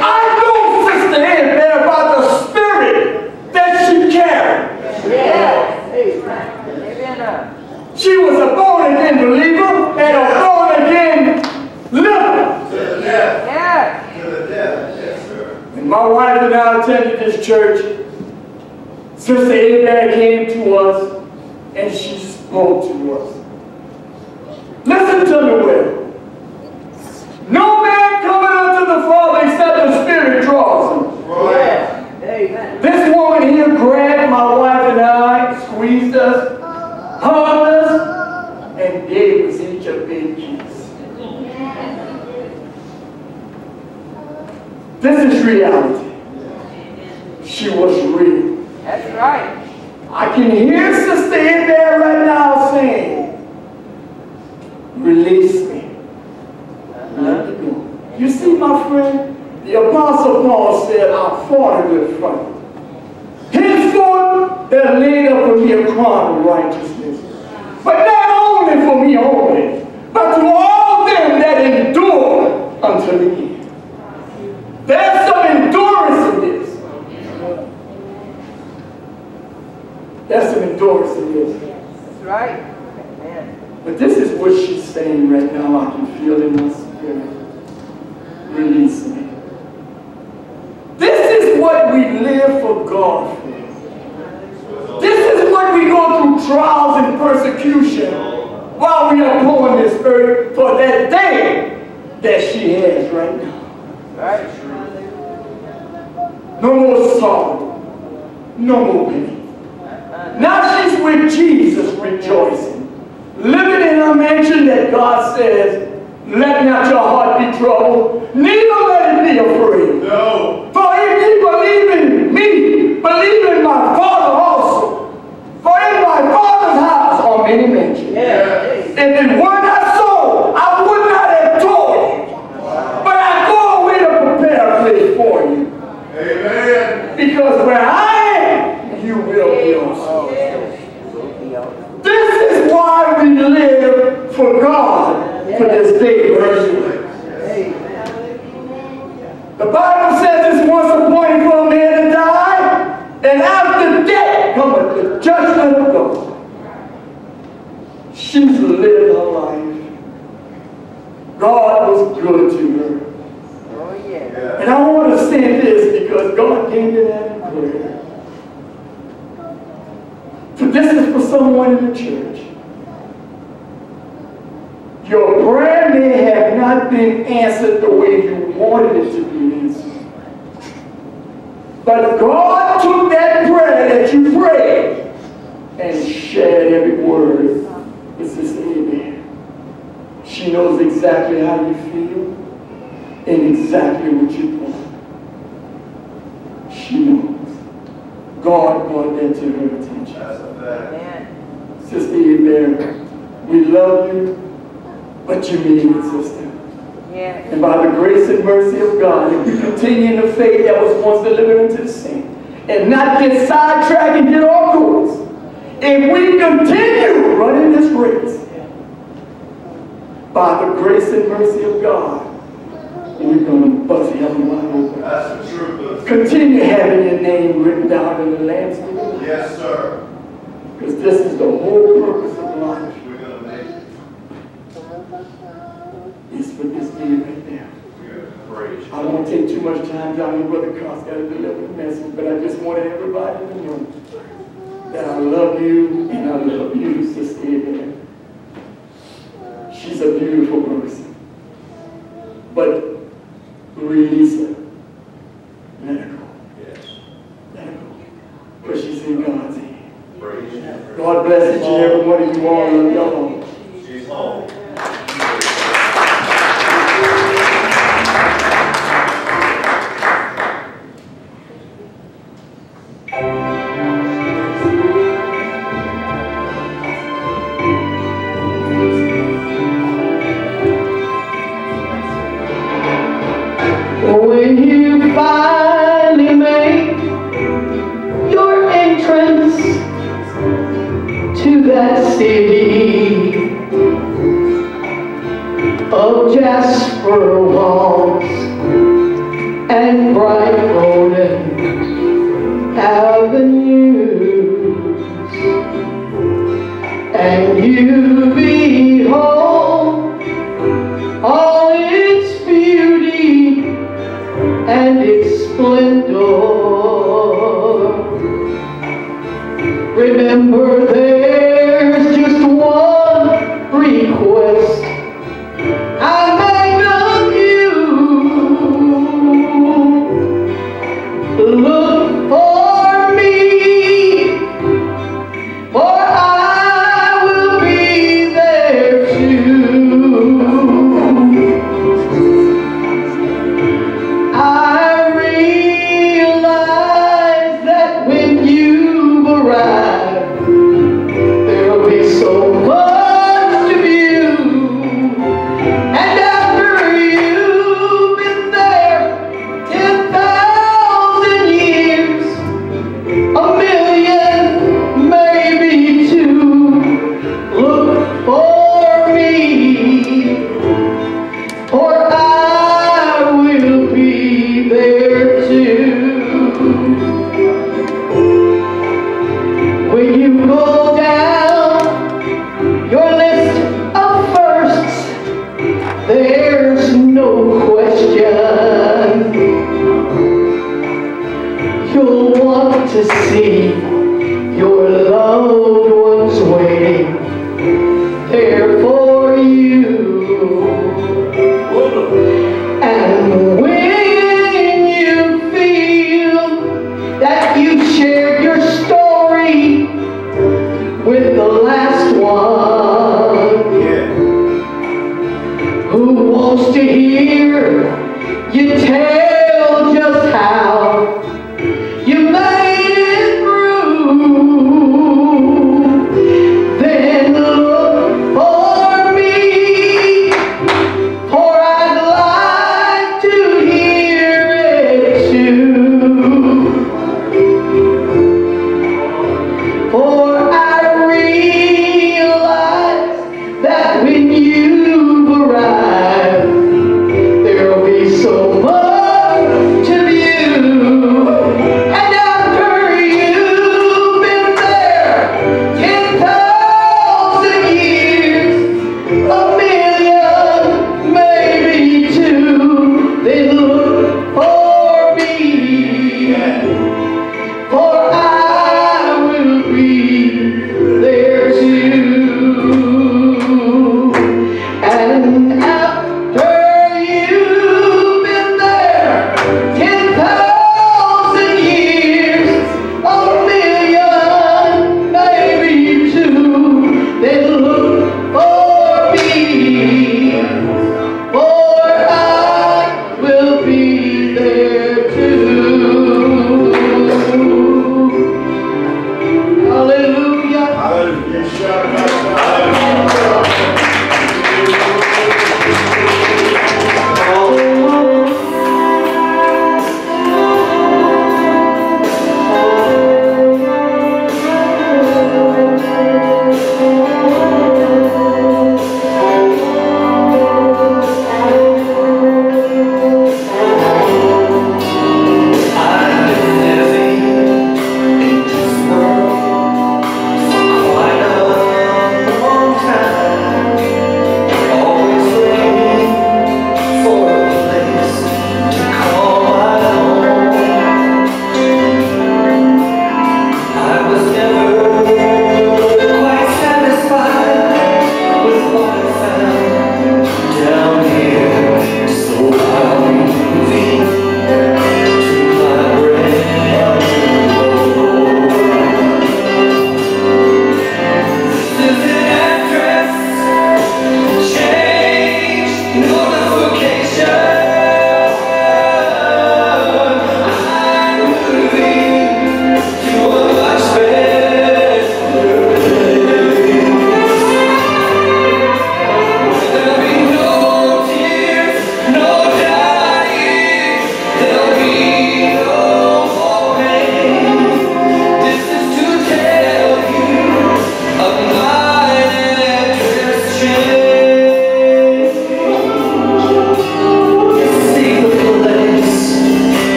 I know Sister Ann there about the spirit that she carried. Yes. Amen. up. She was a born again believer and a born again liver. To the death. Yes. To the death. Yes, sir. And my wife and I attended this church. Sister Abraham came to us and she spoke to us. Listen to me well. No man coming unto the Father except the Spirit draws him. Yes. Amen. This woman here grabbed my wife and I, squeezed us, hugged us, and gave us each a big kiss. This is reality. She was real. That's right. I can hear you all. Love y'all. She's home.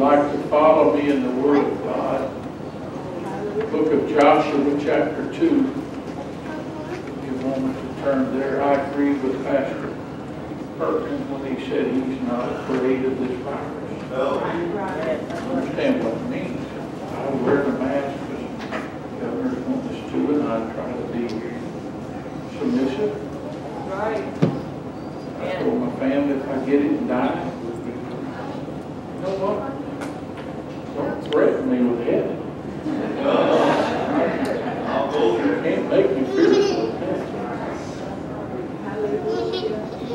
Like to follow me in the Word of God, book of Joshua, chapter 2. Give a moment to turn there. I agree with Pastor Perkins when he said he's not afraid of this virus. I understand what it means. I wear the mask because governors want us to, and I try to be submissive. Right. I told my family if I get it and die, you know what? Threaten me with heaven. You can't make me fearful.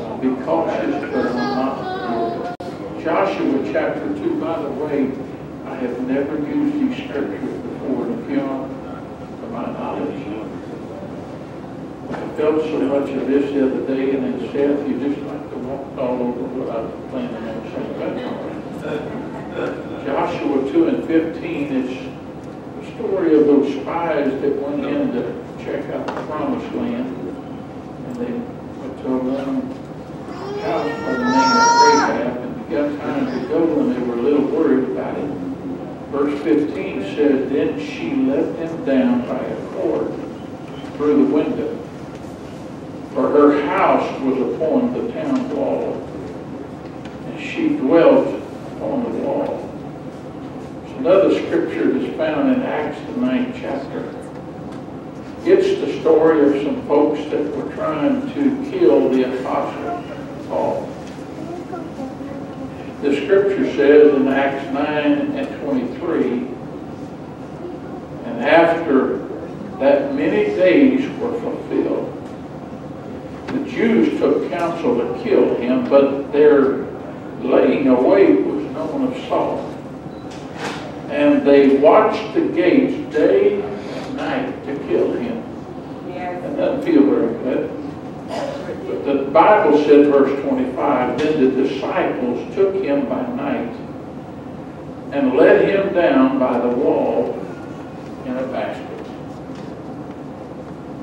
I'll be cautious, but I'm not. Joshua chapter 2, by the way, I have never used these scriptures before in the to my knowledge. I felt so much of this the other day, and then Seth, you just like to walk all over what I planning on saying. That's all right. Joshua 2 and 15 is the story of those spies that went in to check out the promised land. And they went to a woman house by the name of Rahab, and got time to go, and they were a little worried about it. Verse 15 says, Then she let them down by a cord through the window for her house was upon the town wall, and she dwelt on the wall. There's another scripture that's found in Acts, the ninth chapter. It's the story of some folks that were trying to kill the apostle Paul. The scripture says in Acts 9 and 23, and after that many days were fulfilled, the Jews took counsel to kill him, but their laying await was known of Saul. And they watched the gates day and night to kill him. Yes. That doesn't feel very good. But the Bible said, verse 25, then the disciples took him by night and let him down by the wall in a basket.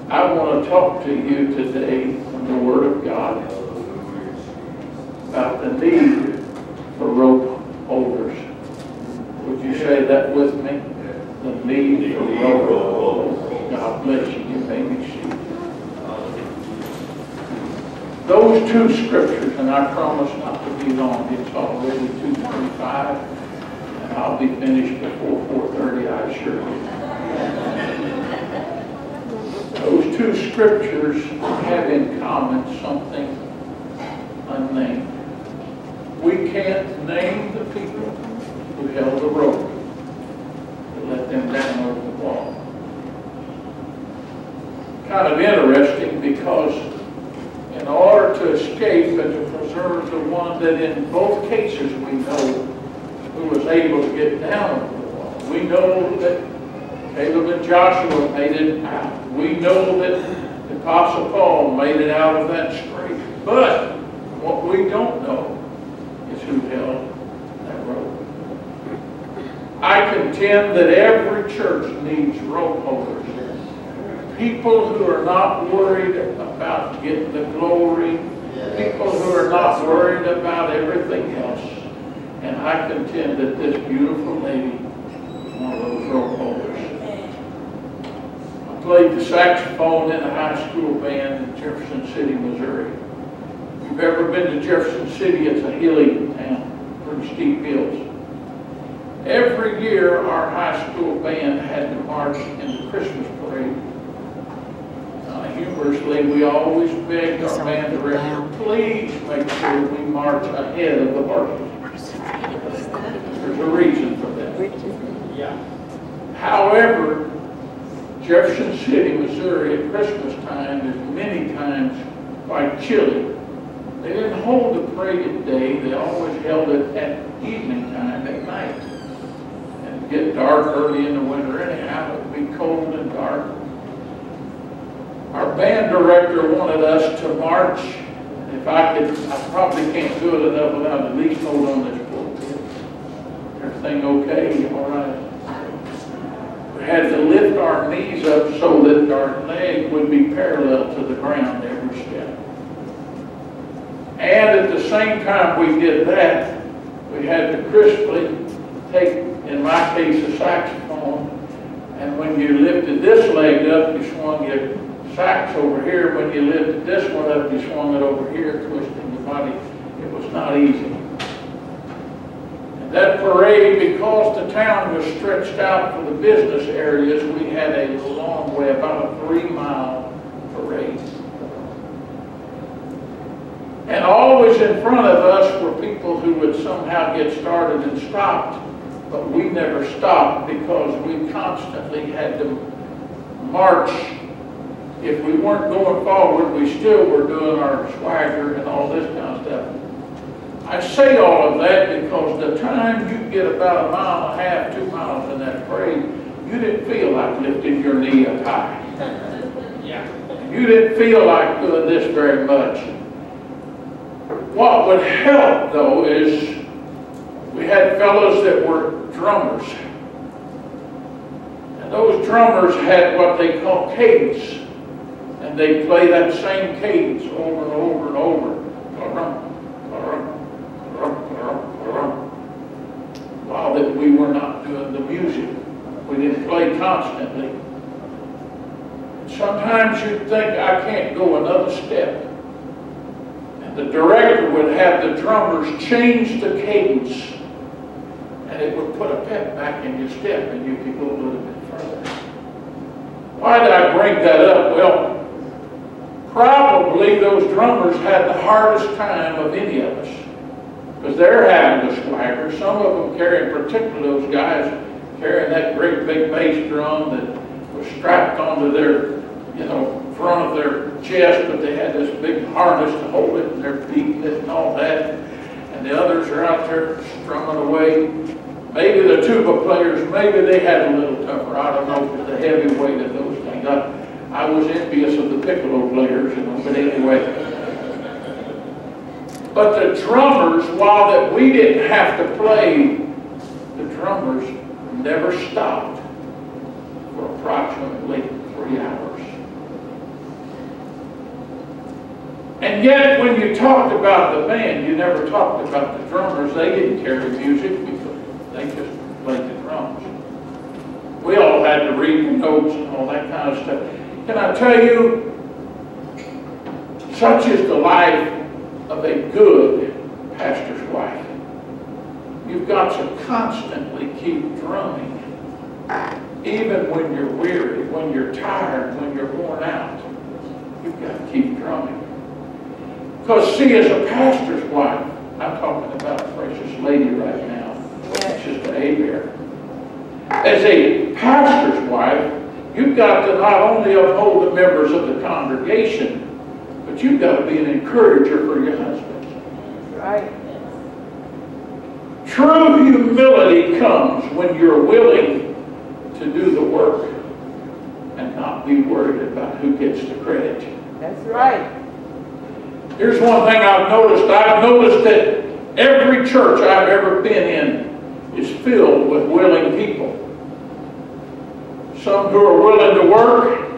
I want to talk to you today from the Word of God about the need for rope holders. Would you say that with me? The need for rope holders. God bless you. You may be seated. Those two scriptures, and I promise not to be long, it's already 2:25, and I'll be finished before 4:30, I assure you. Those two scriptures have in common something unnamed. We can't name the people who held the rope to let them down over the wall. Kind of interesting because in order to escape and to preserve the one that in both cases we know who was able to get down over the wall. We know that Caleb and Joshua made it out. We know that the Apostle Paul made it out of that strait. But what we don't know is who held that rope. I contend that every church needs rope holders. People who are not worried about getting the glory. People who are not worried about everything else. And I contend that this beautiful lady is one of those rope holders. I played the saxophone in a high school band in Jefferson City, Missouri. If you've ever been to Jefferson City, it's a hilly town, pretty steep hills. Every year, our high school band had to march in the Christmas parade. Uh, humorously, we always begged our band director, please make sure we march ahead of the horses. There's a reason for that. Yeah. However, Jefferson City, Missouri, at Christmas time is many times quite chilly. They didn't hold the parade at day, they always held it at evening time, at night. And get dark early in the winter anyhow, it'd be cold and dark. Our band director wanted us to march. If I could, I probably can't do it enough without at least hold on this pulpit. Everything okay? All right. Had to lift our knees up so that our leg would be parallel to the ground every step. And at the same time we did that, we had to crisply take, in my case, a saxophone, and when you lifted this leg up, you swung your sax over here. When you lifted this one up, you swung it over here, twisting the body. It was not easy. That parade, because the town was stretched out for the business areas, we had a long way, about a three-mile parade. And always in front of us were people who would somehow get started and stopped, but we never stopped because we constantly had to march. If we weren't going forward, we still were doing our swagger and all this kind of stuff. I say all of that because the time you get about a mile and a half, two miles in that parade, you didn't feel like lifting your knee up high. Yeah. You didn't feel like doing this very much. What would help though is we had fellows that were drummers. And those drummers had what they call cadence. And they play that same cadence over and over and over. That we were not doing the music. We didn't play constantly. Sometimes you'd think, I can't go another step. And the director would have the drummers change the cadence. And it would put a pep back in your step and you could go a little bit further. Why did I bring that up? Well, probably those drummers had the hardest time of any of us. Because they're having to swagger. Some of them carrying, particularly those guys, carrying that great big bass drum that was strapped onto their, you know, front of their chest, but they had this big harness to hold it, and they're beating it and all that. And the others are out there strumming away. Maybe the tuba players, maybe they had a little tougher. I don't know, the heavy weight of those things. I, I was envious of the piccolo players, you know, but anyway. But the drummers, while that we didn't have to play, the drummers never stopped for approximately three hours. And yet, when you talked about the band, you never talked about the drummers. They didn't carry music because they just played the drums. We all had to read the notes and all that kind of stuff. Can I tell you, such is the life good pastor's wife. You've got to constantly keep drumming. Even when you're weary, when you're tired, when you're worn out, you've got to keep drumming. Because see, as a pastor's wife, I'm talking about a precious lady right now, Sister Hebert. As a pastor's wife, you've got to not only uphold the members of the congregation, but you've got to be an encourager for your husband. Right. True humility comes when you're willing to do the work and not be worried about who gets the credit. That's right. Here's one thing I've noticed. I've noticed that every church I've ever been in is filled with willing people. Some who are willing to work,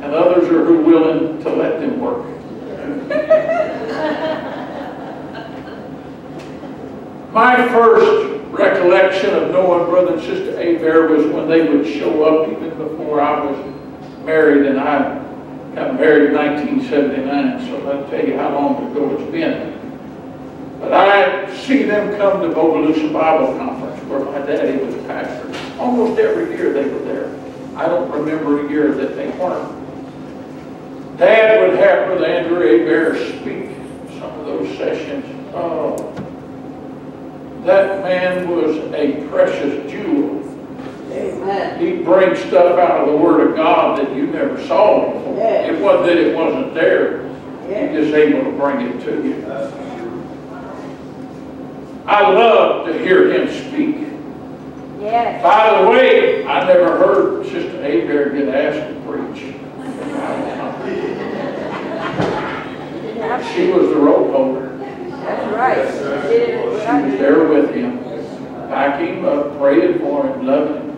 and others are who are willing to let them work. *laughs* My first recollection of knowing Brother and Sister Hebert was when they would show up even before I was married, and I got married in 1979, so I'll tell you how long ago it's been. But I see them come to Bogalusa Bible Conference where my daddy was a pastor. Almost every year they were there. I don't remember a year that they weren't. Dad would have Brother Andrew A. Speak some of those sessions. Oh, that man was a precious jewel. Amen. He'd bring stuff out of the Word of God that you never saw before. Yeah. It wasn't that it wasn't there. Yeah. He just able to bring it to you. I love to hear him speak. Yes. By the way, I never heard Sister Abear get asked to preach. *laughs* She was the rope holder. That's right. She was there with him, backing him up, praying for him, loving him.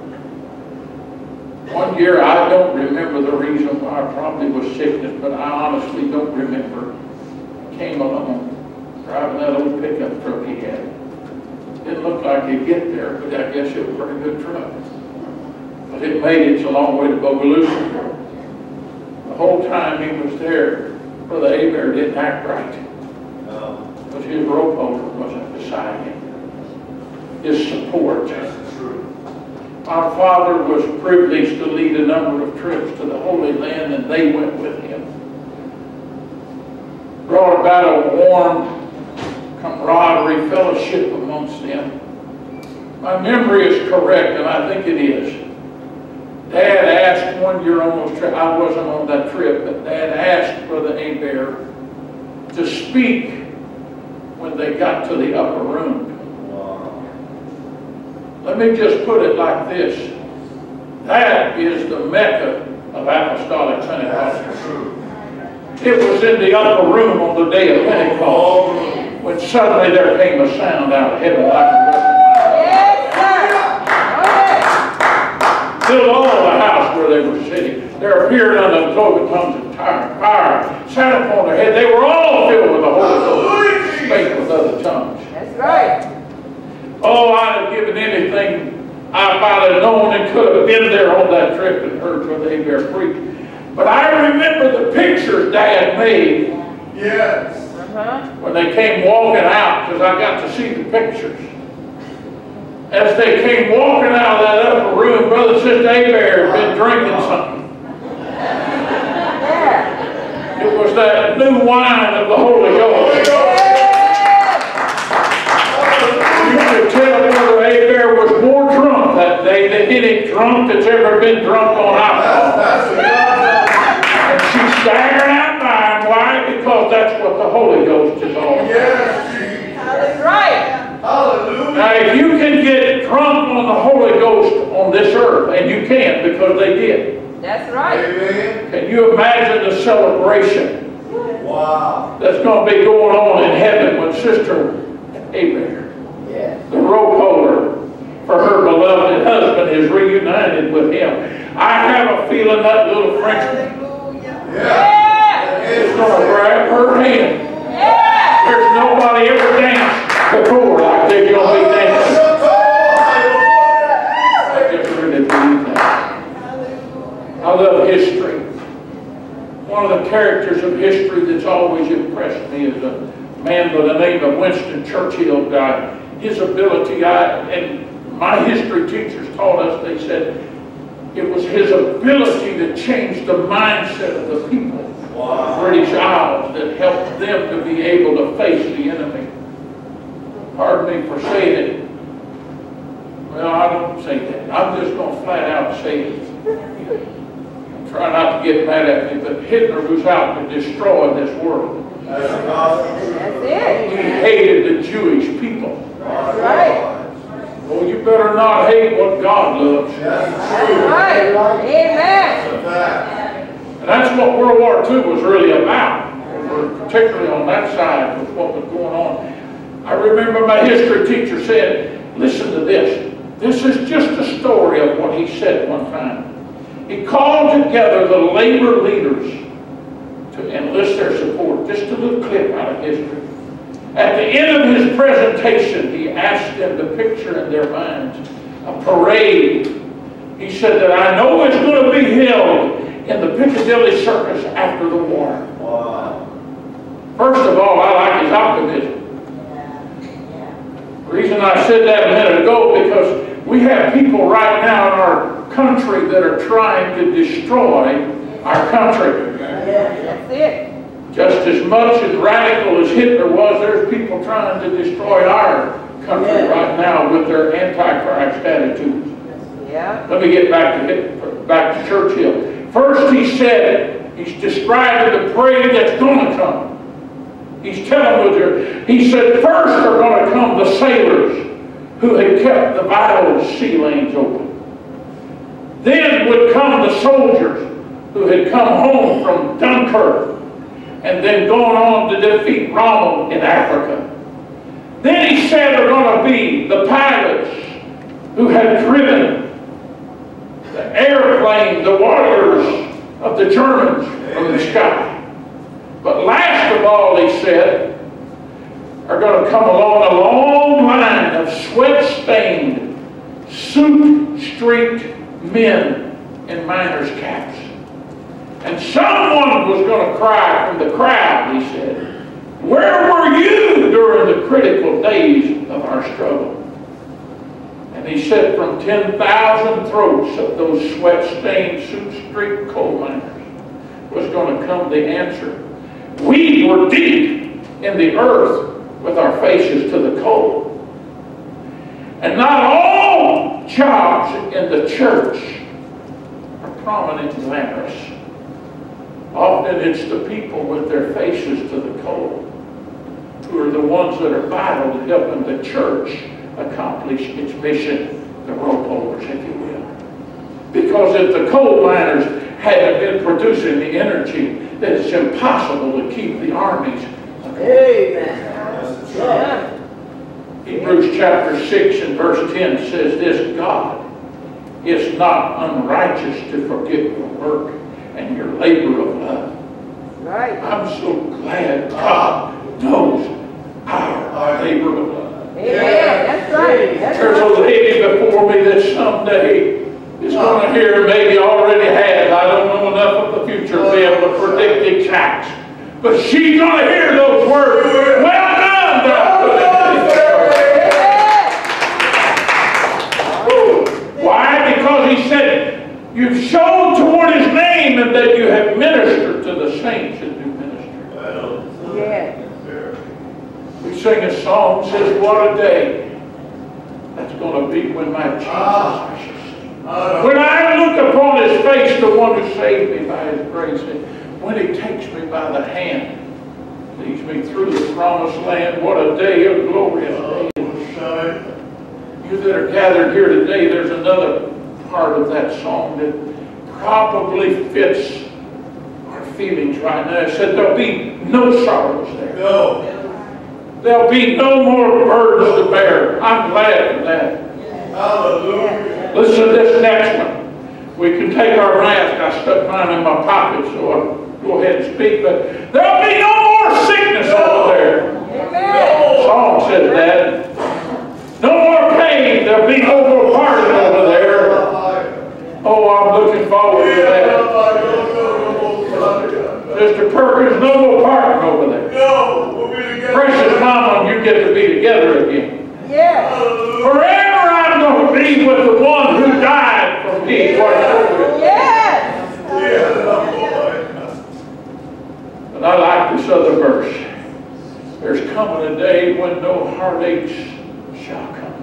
One year, I don't remember the reason why, probably was sickness, but I honestly don't remember. Came along, driving that old pickup truck he had. Didn't look like he'd get there, but I guess it was a pretty good truck. But it made it a long way to Bogalusa. The whole time he was there, Brother Hebert didn't act right. But his rope holder wasn't beside him. His support. Our father was privileged to lead a number of trips to the Holy Land, and they went with him. Brought about a warm camaraderie, fellowship amongst them. My memory is correct, and I think it is. Dad asked one year on those I wasn't on that trip, but Dad asked Brother Hebert to speak when they got to the upper room. Let me just put it like this. That is the mecca of apostolic Pentecostals. It was in the upper room on the day of Pentecost when suddenly there came a sound out of heaven like a Yes, filled all the house where they were sitting. There appeared on them tongues of fire, fire, sat upon their head. They were all filled with the Holy Ghost, spake with other tongues. That's right. Oh, I'd have given anything I'd have known and could have been there on that trip and heard Brother Hebert preach. But I remember the pictures Dad made Yes. Uh-huh. when they came walking out, because I got to see the pictures. As they came walking out of that upper room, Brother and Sister Hebert had been drinking something. Yeah. It was that new wine of the Holy Ghost. Drunk that's ever been drunk on alcohol. And she staggered out by him. Why? Because that's what the Holy Ghost is all about. That's right. Hallelujah. Now, if you can get drunk on the Holy Ghost on this earth, and you can't because they did, That's right. Amen. can you imagine the celebration Wow. that's going to be going on in heaven when Sister Abraham, the rope holder for her beloved husband, is reunited with him? I have a feeling that little Frenchman Yeah. Is going to grab her hand. Yeah. There's nobody ever danced before like they're going to be dancing. I just really believe that. I love history. One of the characters of history that's always impressed me is a man by the name of Winston Churchill guy. His ability, I, and my history teachers taught us, they said, it was his ability to change the mindset of the people of British Isles that helped them to be able to face the enemy. Pardon me for saying it. Well, I don't say that. I'm just going to flat out say it. Try not to get mad at me, but Hitler was out to destroy this world. That's awesome. That's He hated the Jewish people. That's right. Well, you better not hate what God loves. That's right. Amen. And that's what World War II was really about, particularly on that side with what was going on. I remember my history teacher said, listen to this. This is just a story of what he said one time. He called together the labor leaders to enlist their support. Just a little clip out of history. At the end of his presentation, he asked them to picture in their minds a parade. He said that I know it's going to be held in the Piccadilly Circus after the war. Wow. First of all, I like his optimism. The reason I said that a minute ago, because we have people right now in our country that are trying to destroy our country. Yeah, That's it. Just as much as radical as Hitler was, there's people trying to destroy our country right now with their antichrist attitudes. Yeah. Let me get back to Hit- back to Churchill. First, he said he's describing the parade that's going to come. He's telling her. He said first are going to come the sailors who had kept the vital sea lanes open. Then would come the soldiers who had come home from Dunkirk and then going on to defeat Rommel in Africa. Then he said are going to be the pilots who had driven the airplane, the warriors of the Germans from the sky. But last of all, he said, are going to come along a long line of sweat-stained, soot-streaked men in miners' caps. And someone was going to cry from the crowd, he said, Where were you during the critical days of our struggle? And he said, From 10,000 throats of those sweat-stained, soot-streaked coal miners was going to come the answer. We were deep in the earth with our faces to the coal. And not all jobs in the church are prominent glamorous. Often it's the people with their faces to the coal who are the ones that are vital to helping the church accomplish its mission, the rope holders, if you will. Because if the coal miners hadn't been producing the energy, then it's impossible to keep the armies. Amen. Hebrews chapter 6 and verse 10 says this, God is not unrighteous to forget your work and your labor of love. Right. I'm so glad God knows our labor of love. Amen. That's right. That's There's a right. lady before me that someday is going to hear, maybe already has, I don't know enough of the future to be able to predict exacts. But she's going to hear those words. Well done, thou that you have ministered to the saints that do minister. Yes. We sing a song says, What a day that's going to be when my Jesus I shall see. When I look upon his face, the one who saved me by his grace, and when he takes me by the hand, leads me through the promised land, what a day, ah, a glorious day. You that are gathered here today, there's another part of that song that probably fits our feelings right now. It said there'll be no sorrows there. No. There'll be no more burdens to bear. I'm glad for that. Hallelujah. Listen to this next one. We can take our mask. I stuck mine in my pocket, so I'll go ahead and speak. But there'll be no more sickness over there. Amen. The song says that. No more pain. There'll be no more parting over there. Oh, I'm looking forward to that. Mr. Perkins, no more parting over there. No, we'll be together. Precious mama, and you get to be together again. Yes. Forever I'm going to be with the one who died for me. What- Yes. Yeah, But I like this other verse. There's coming a day when no heartaches shall come.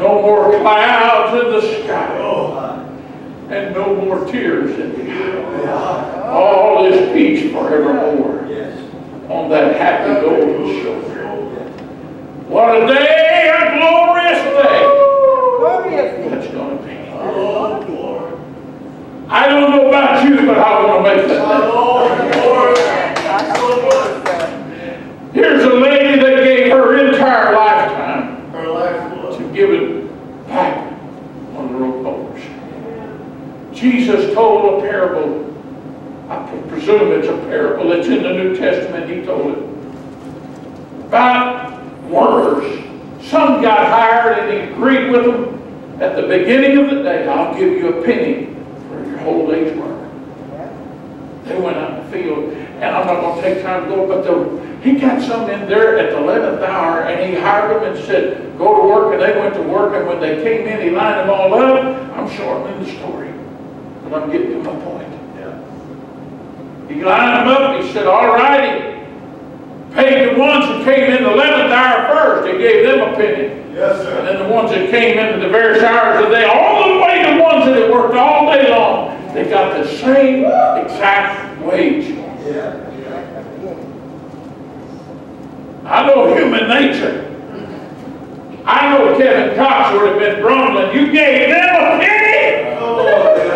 No more clouds in the sky. And no more tears in the eye. All is peace forevermore. On that happy golden shore. What a day, a glorious day. That's going to be. I don't know about you, but I want to make that day. Here's a lady that gave her entire lifetime Her life was. to give it back on the rope holders. Jesus told a parable. I presume it's a parable. It's in the New Testament. He told it about workers. Some got hired and he agreed with them at the beginning of the day. I'll give you a penny for your whole day's work. They went out in the field, and I'm not going to take time to go, but the, he got some in there at the 11th hour, and he hired them and said, go to work, and they went to work, and when they came in, he lined them all up. I'm shortening the story, but I'm getting to my point. He lined them up, he said, all righty, paid the ones who came in the 11th hour first, he gave them a penny. Yes, sir. And then the ones that came into the various hours of the day, all the way the ones that had worked all day long, they got the same exact wage. Yeah. I know human nature. I know Kevin Cox would have been grumbling, you gave them a penny Oh,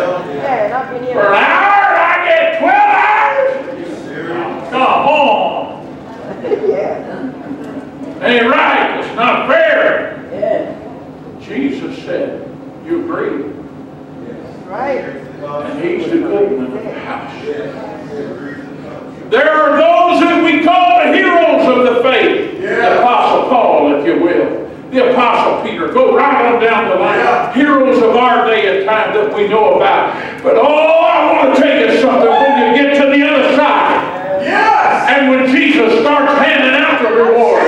not here. For an hour, uh, I get 12 hours? Come on. yeah. Ain't right. It's not fair. Yeah. Jesus said, you agree. Yes. Right. And he's the golden of the house. There are those that we call the heroes of the faith. The Apostle Paul, if you will. The Apostle Peter. Go right on down the line. Yeah. Heroes of our day and time that we know about. But oh, I want to tell you something. When you get to the other side. Yes. And when Jesus starts handing out the reward.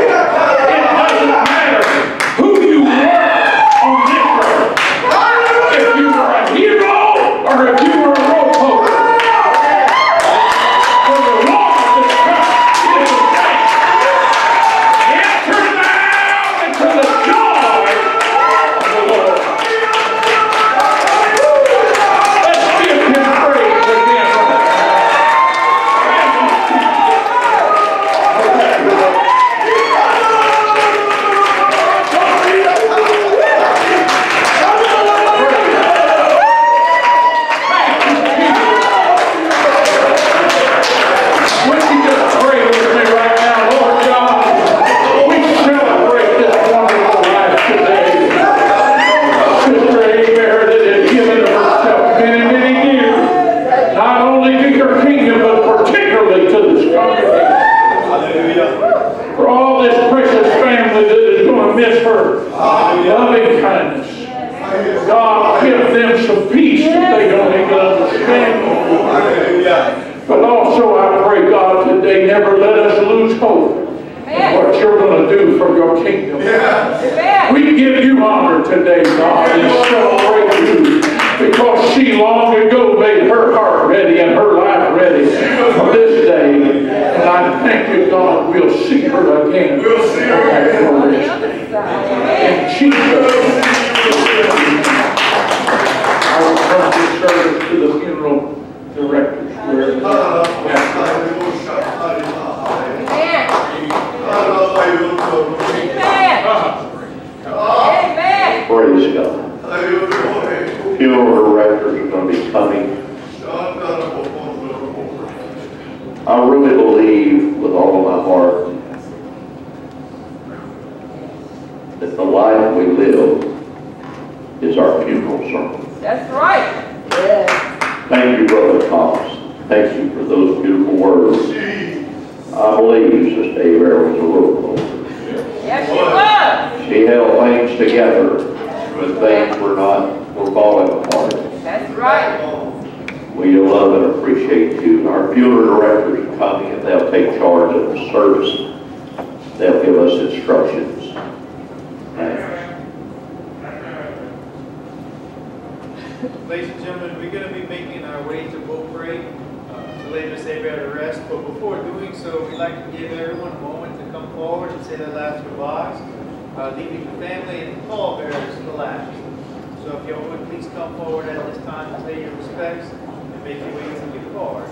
come forward at this time and pay your respects and make your way to your cars.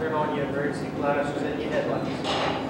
Turn on your emergency flashers and your headlights.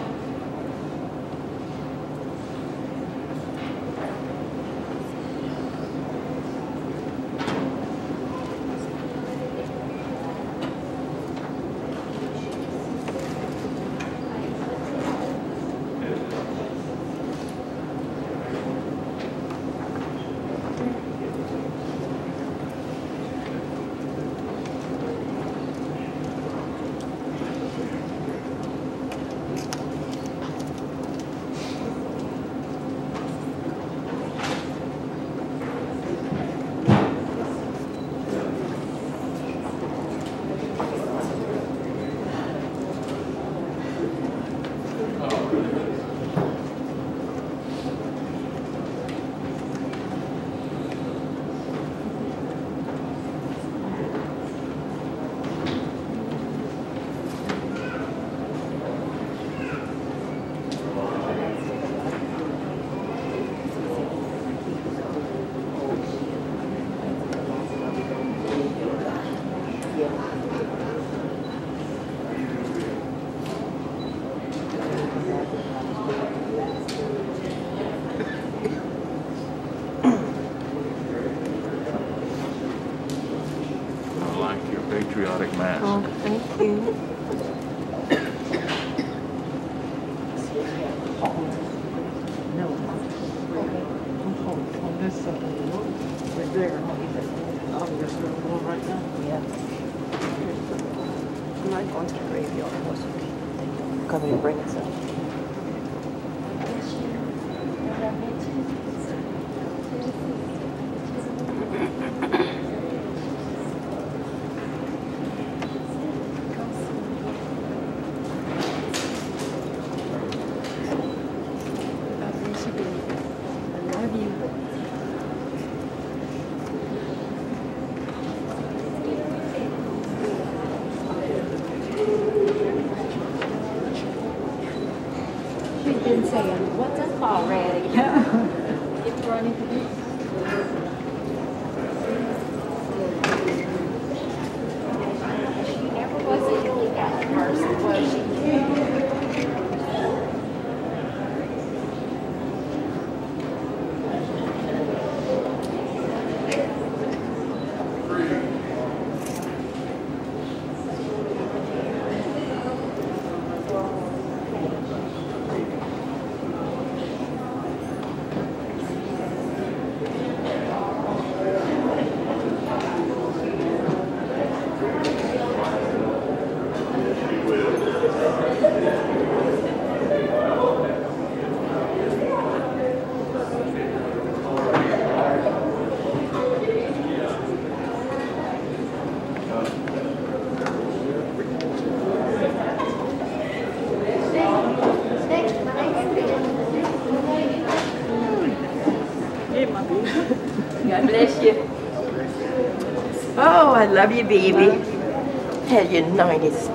Can you break Love you, baby. Tell you nineties.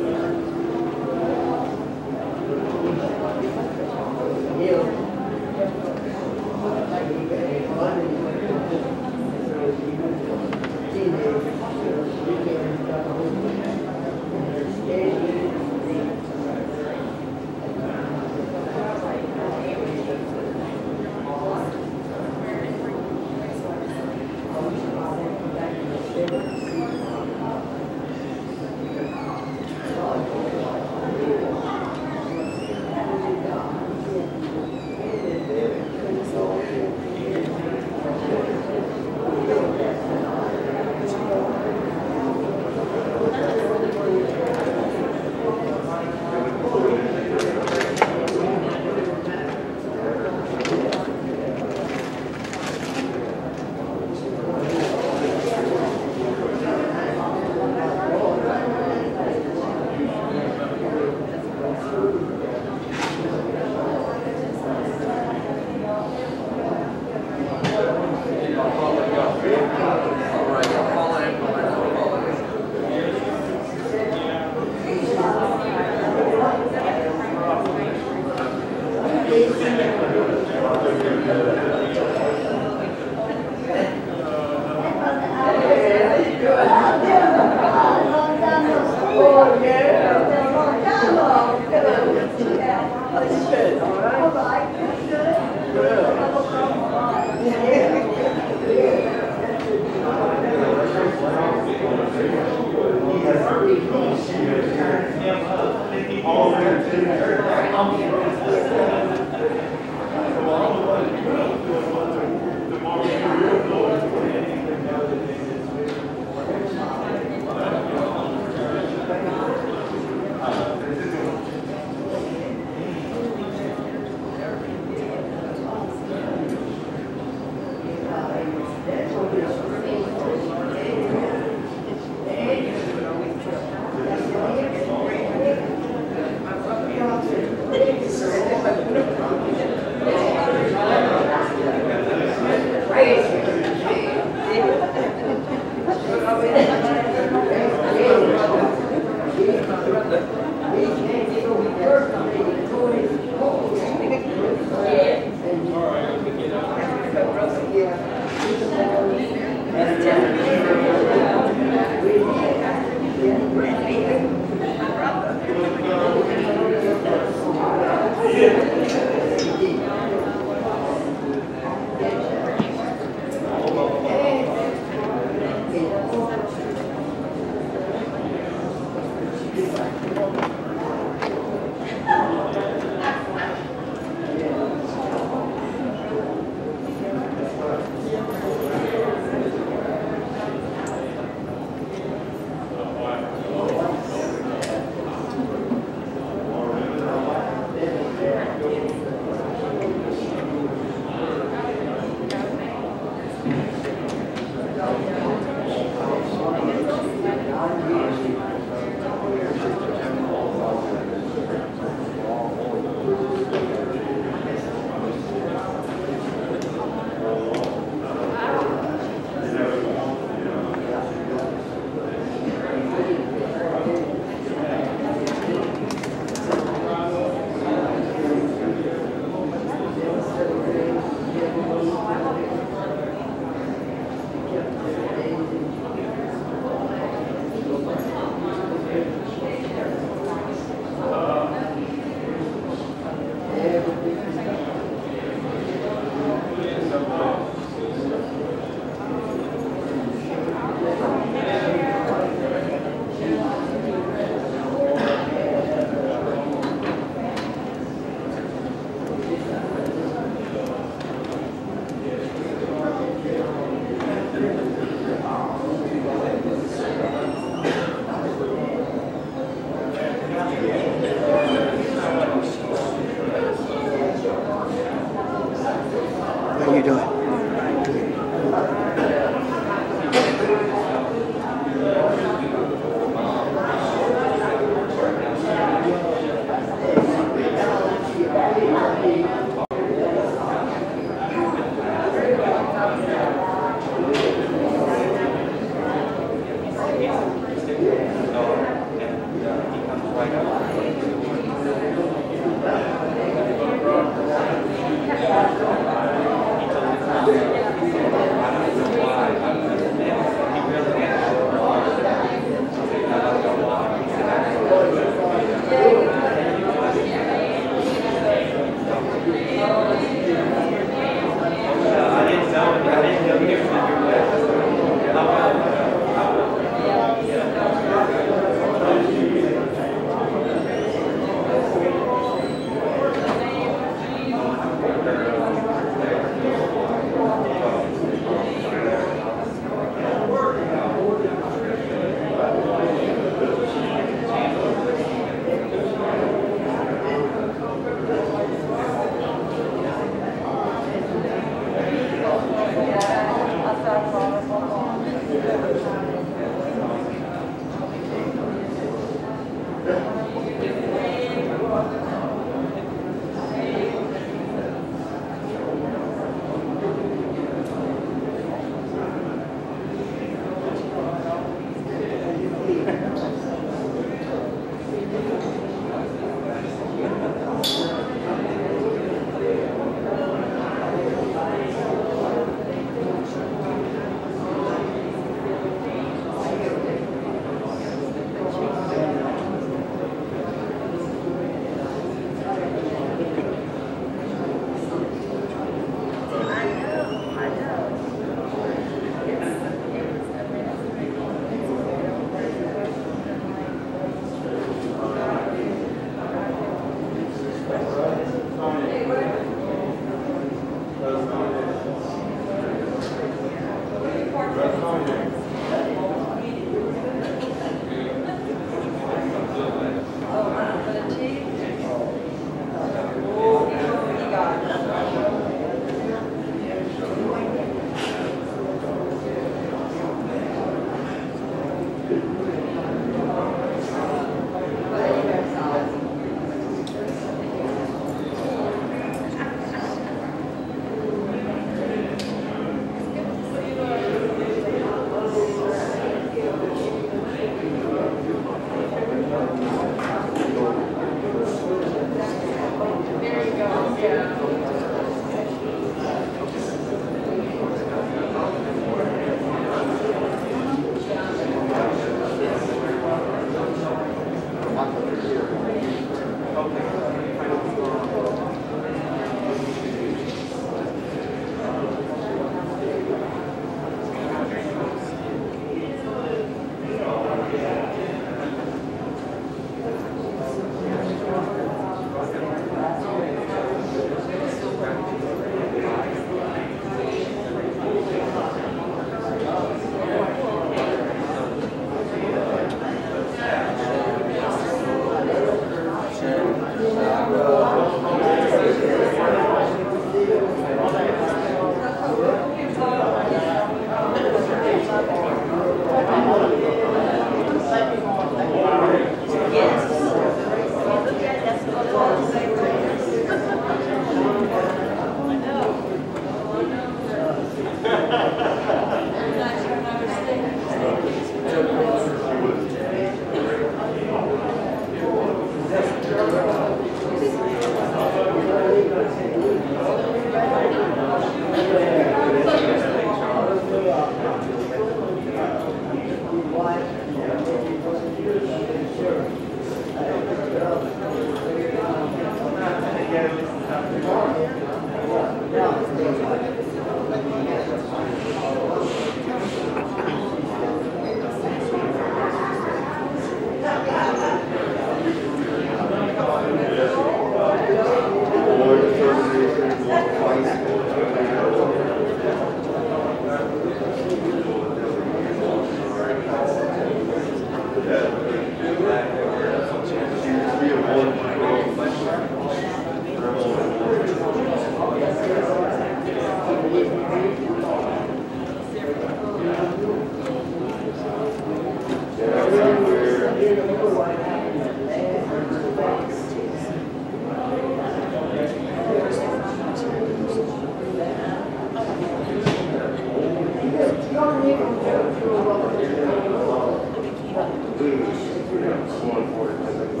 it's more important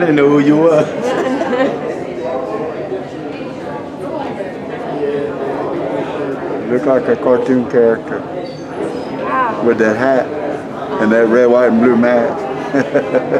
I didn't know who you were. *laughs* Look like a cartoon character with that hat and that red, white, and blue mask. *laughs*